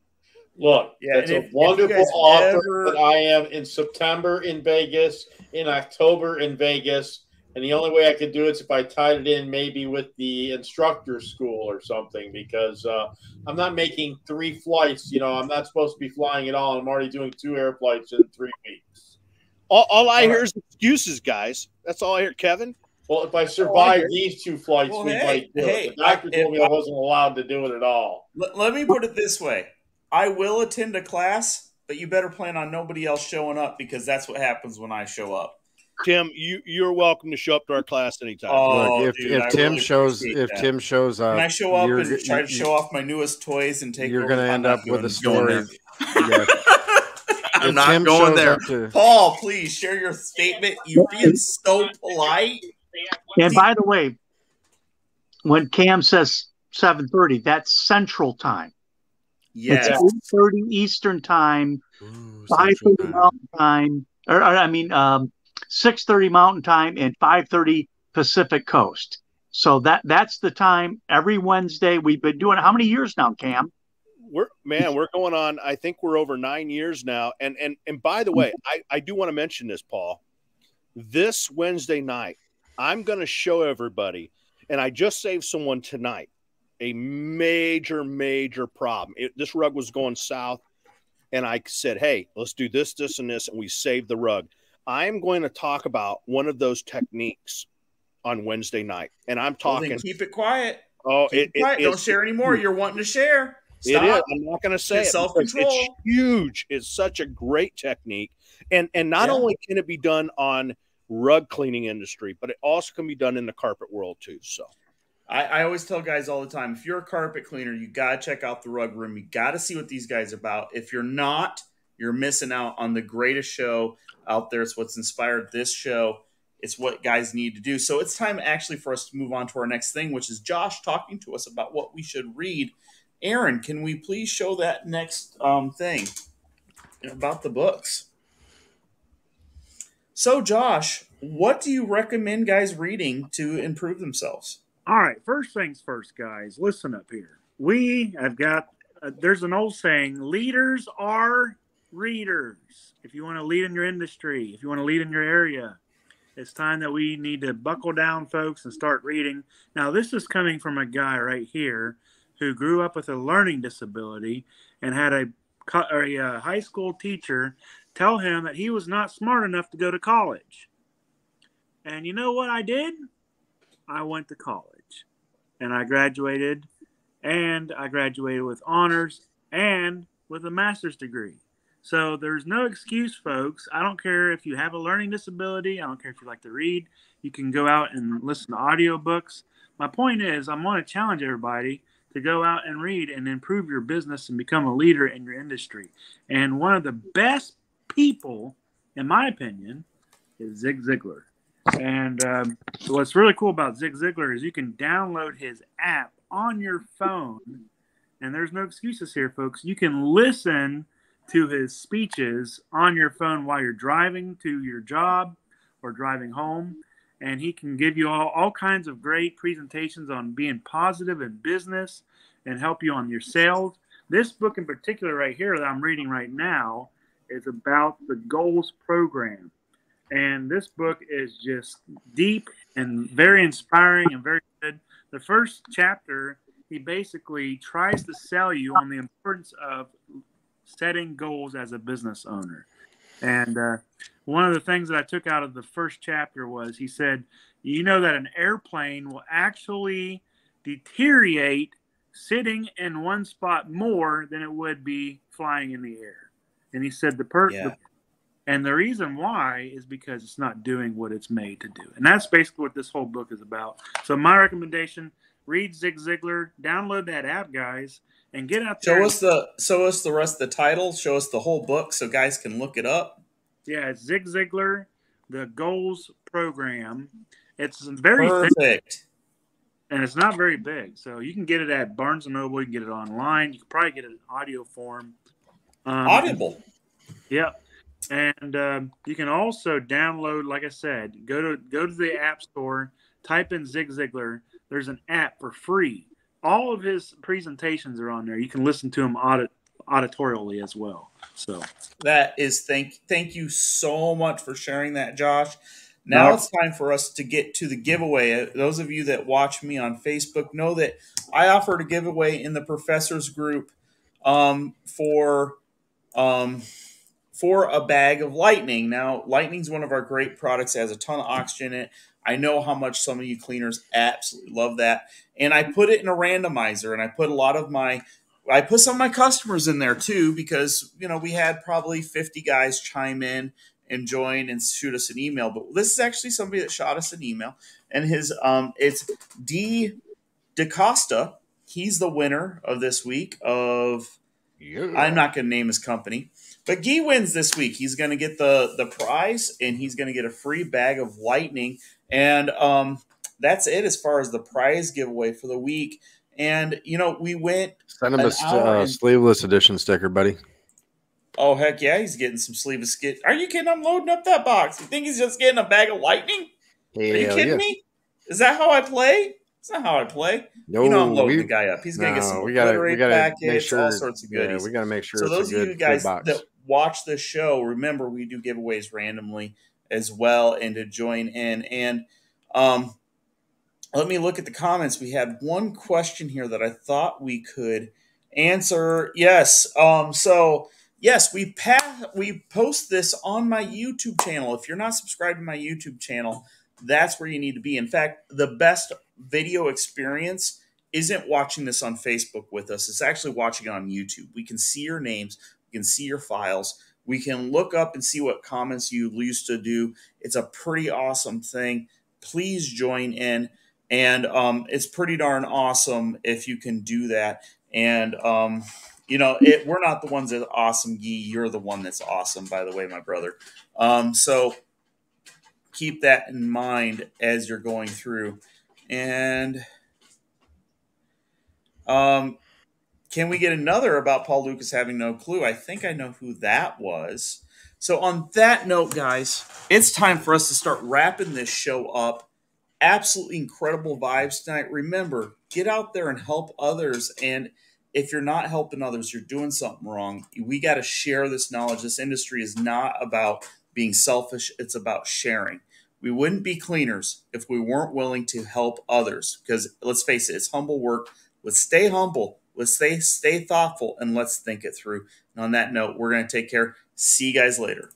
Look, Yeah, that's a if- if wonderful guys offer ever- that I am in September in Vegas, in October in Vegas, and the only way I could do it is if I tied it in maybe with the instructor school or something because uh, I'm not making three flights. You know, I'm not supposed to be flying at all. I'm already doing two air flights in three weeks. All, all I All hear is excuses, guys. That's all I hear, Kevin. Well, if I survive hear- these two flights, Well, we hey, might do hey, it. The doctor I- told me I wasn't allowed to do it at all. Let, let me put it this way: I will attend a class, but you better plan on nobody else showing up because that's what happens when I show up. Tim, you you're welcome to show up to our class anytime. Oh, Look, if, dude, if I Tim really shows if that. Tim shows up, When I show up and try to show off my newest toys and take, you're gonna end up with a story. there. Yeah. I'm If not Tim going there. to- Paul, please share your statement. You're being so polite. And by the way, when Cam says 7:30, that's Central Time. Yes. It's 8:30 Eastern Time, 5:30 Mountain Time, or, or I mean, um, 6:30 Mountain Time and 5:30 Pacific Coast. So that that's the time every Wednesday. We've been doing. How many years now, Cam? we're man, we're going on. I think we're over nine years now. And and and by the way, I I do want to mention this, Paul. This Wednesday night, I'm going to show everybody, and I just saved someone tonight. A major, major problem. It, this rug was going south, and I said, "Hey, let's do this, this, and this," and we saved the rug. I'm going to talk about one of those techniques on Wednesday night, and I'm talking. then keep it quiet. oh, Keep it, it quiet. it- Don't share anymore. You're wanting to share. it Stop. is. I'm not going to say Get it. self-control. It's huge. It's such a great technique, and and not Yeah. only can it be done on rug cleaning industry, but it also can be done in the carpet world too. So I, I always tell guys all the time if you're a carpet cleaner, you got to check out the rug room. You got to see what these guys are about. If you're not, you're missing out on the greatest show out there. It's what's inspired this show. It's what guys need to do. So it's time actually for us to move on to our next thing, which is Josh talking to us about what we should read. Aaron, can we please show that next um, thing about the books? So, Josh, what do you recommend guys reading to improve themselves? All right, first things first, guys. Listen up here. We have got uh, there's an old saying: leaders are readers. If you want to lead in your industry, if you want to lead in your area, it's time that we need to buckle down, folks, and start reading. Now, this is coming from a guy right here who grew up with a learning disability and had a, a uh, high school teacher tell him that he was not smart enough to go to college. And you know what I did? I went to college and I graduated, and I graduated with honors and with a master's degree. So there's no excuse, folks. I don't care if you have a learning disability. I don't care if you like to read. You can go out and listen to audiobooks. My point is, I'm going to challenge everybody to go out and read and improve your business and become a leader in your industry. And one of the best people, in my opinion, is Zig Ziglar. And um, what's really cool about Zig Ziglar is you can download his app on your phone. And there's no excuses here, folks. You can listen to his speeches on your phone while you're driving to your job or driving home. And he can give you all, all kinds of great presentations on being positive in business and help you on your sales. This book in particular, right here, that I'm reading right now, is about the goals program. And this book is just deep and very inspiring and very good. The first chapter, he basically tries to sell you on the importance of setting goals as a business owner. And uh, one of the things that I took out of the first chapter was he said, You know that an airplane will actually deteriorate sitting in one spot more than it would be flying in the air. And he said, The, per- Yeah. the and the reason why is because it's not doing what it's made to do. And that's basically what this whole book is about. So my recommendation, read Zig Ziglar, download that app, guys, and get out there. Show us the show us the rest of the title. Show us the whole book so guys can look it up. yeah, it's Zig Ziglar, the Goals Program. It's very thin Perfect. and it's not very big. So you can get it at Barnes and Noble. You can get it online. You can probably get it in audio form. Um, Audible. Yep. And um, you can also download, like I said, go to go to the app store, type in Zig Ziglar. There's an app for free. All of his presentations are on there. You can listen to them audit auditorially as well. So That is thank thank you so much for sharing that, Josh. Now No. it's time for us to get to the giveaway. Those of you that watch me on Facebook know that I offered a giveaway in the professors group um, for um, for a bag of lightning. Now, lightning's one of our great products. It has a ton of oxygen in it. I know how much some of you cleaners absolutely love that. And I put it in a randomizer and I put a lot of my I put some of my customers in there too because you know we had probably 50 guys chime in and join and shoot us an email. But this is actually somebody that shot us an email, and his um it's D DaCosta. He's the winner of this week of I'm not going to name his company, but Guy wins this week. He's going to get the the prize, and he's going to get a free bag of lightning. And um, that's it as far as the prize giveaway for the week. And you know, we went. Send him a uh, and- sleeveless edition sticker, buddy. Oh heck yeah, he's getting some sleeveless skit. Are you kidding? I'm loading up that box. You think he's just getting a bag of lightning? Are you kidding yeah. me? Is that how I play? It's not how I play. No, you know I'm loading we, the guy up. He's gonna get some we gotta, we gotta packets, make sure, all sorts of yeah, goodies. we gotta make sure so those a of good, you guys that watch the show, remember we do giveaways randomly as well, and to join in. And um, let me look at the comments. We had one question here that I thought we could answer. Yes. Um. So yes, we pass. We post this on my YouTube channel. If you're not subscribed to my YouTube channel, that's where you need to be. In fact, the best video experience isn't watching this on Facebook with us. It's actually watching it on YouTube. We can see your names, we can see your files, we can look up and see what comments you used to do. It's a pretty awesome thing. Please join in. And um, it's pretty darn awesome if you can do that. And um, you know, it, we're not the ones that awesome, Gee. You're the one that's awesome, by the way, my brother. Um, so keep that in mind as you're going through. And um, can we get another about Paul Lucas having no clue? I think I know who that was. So, on that note, guys, it's time for us to start wrapping this show up. Absolutely incredible vibes tonight. Remember, get out there and help others. And if you're not helping others, you're doing something wrong. We got to share this knowledge. This industry is not about being selfish, it's about sharing. We wouldn't be cleaners if we weren't willing to help others because let's face it, it's humble work. Let's stay humble. Let's stay stay thoughtful and let's think it through. And on that note, we're going to take care. See you guys later.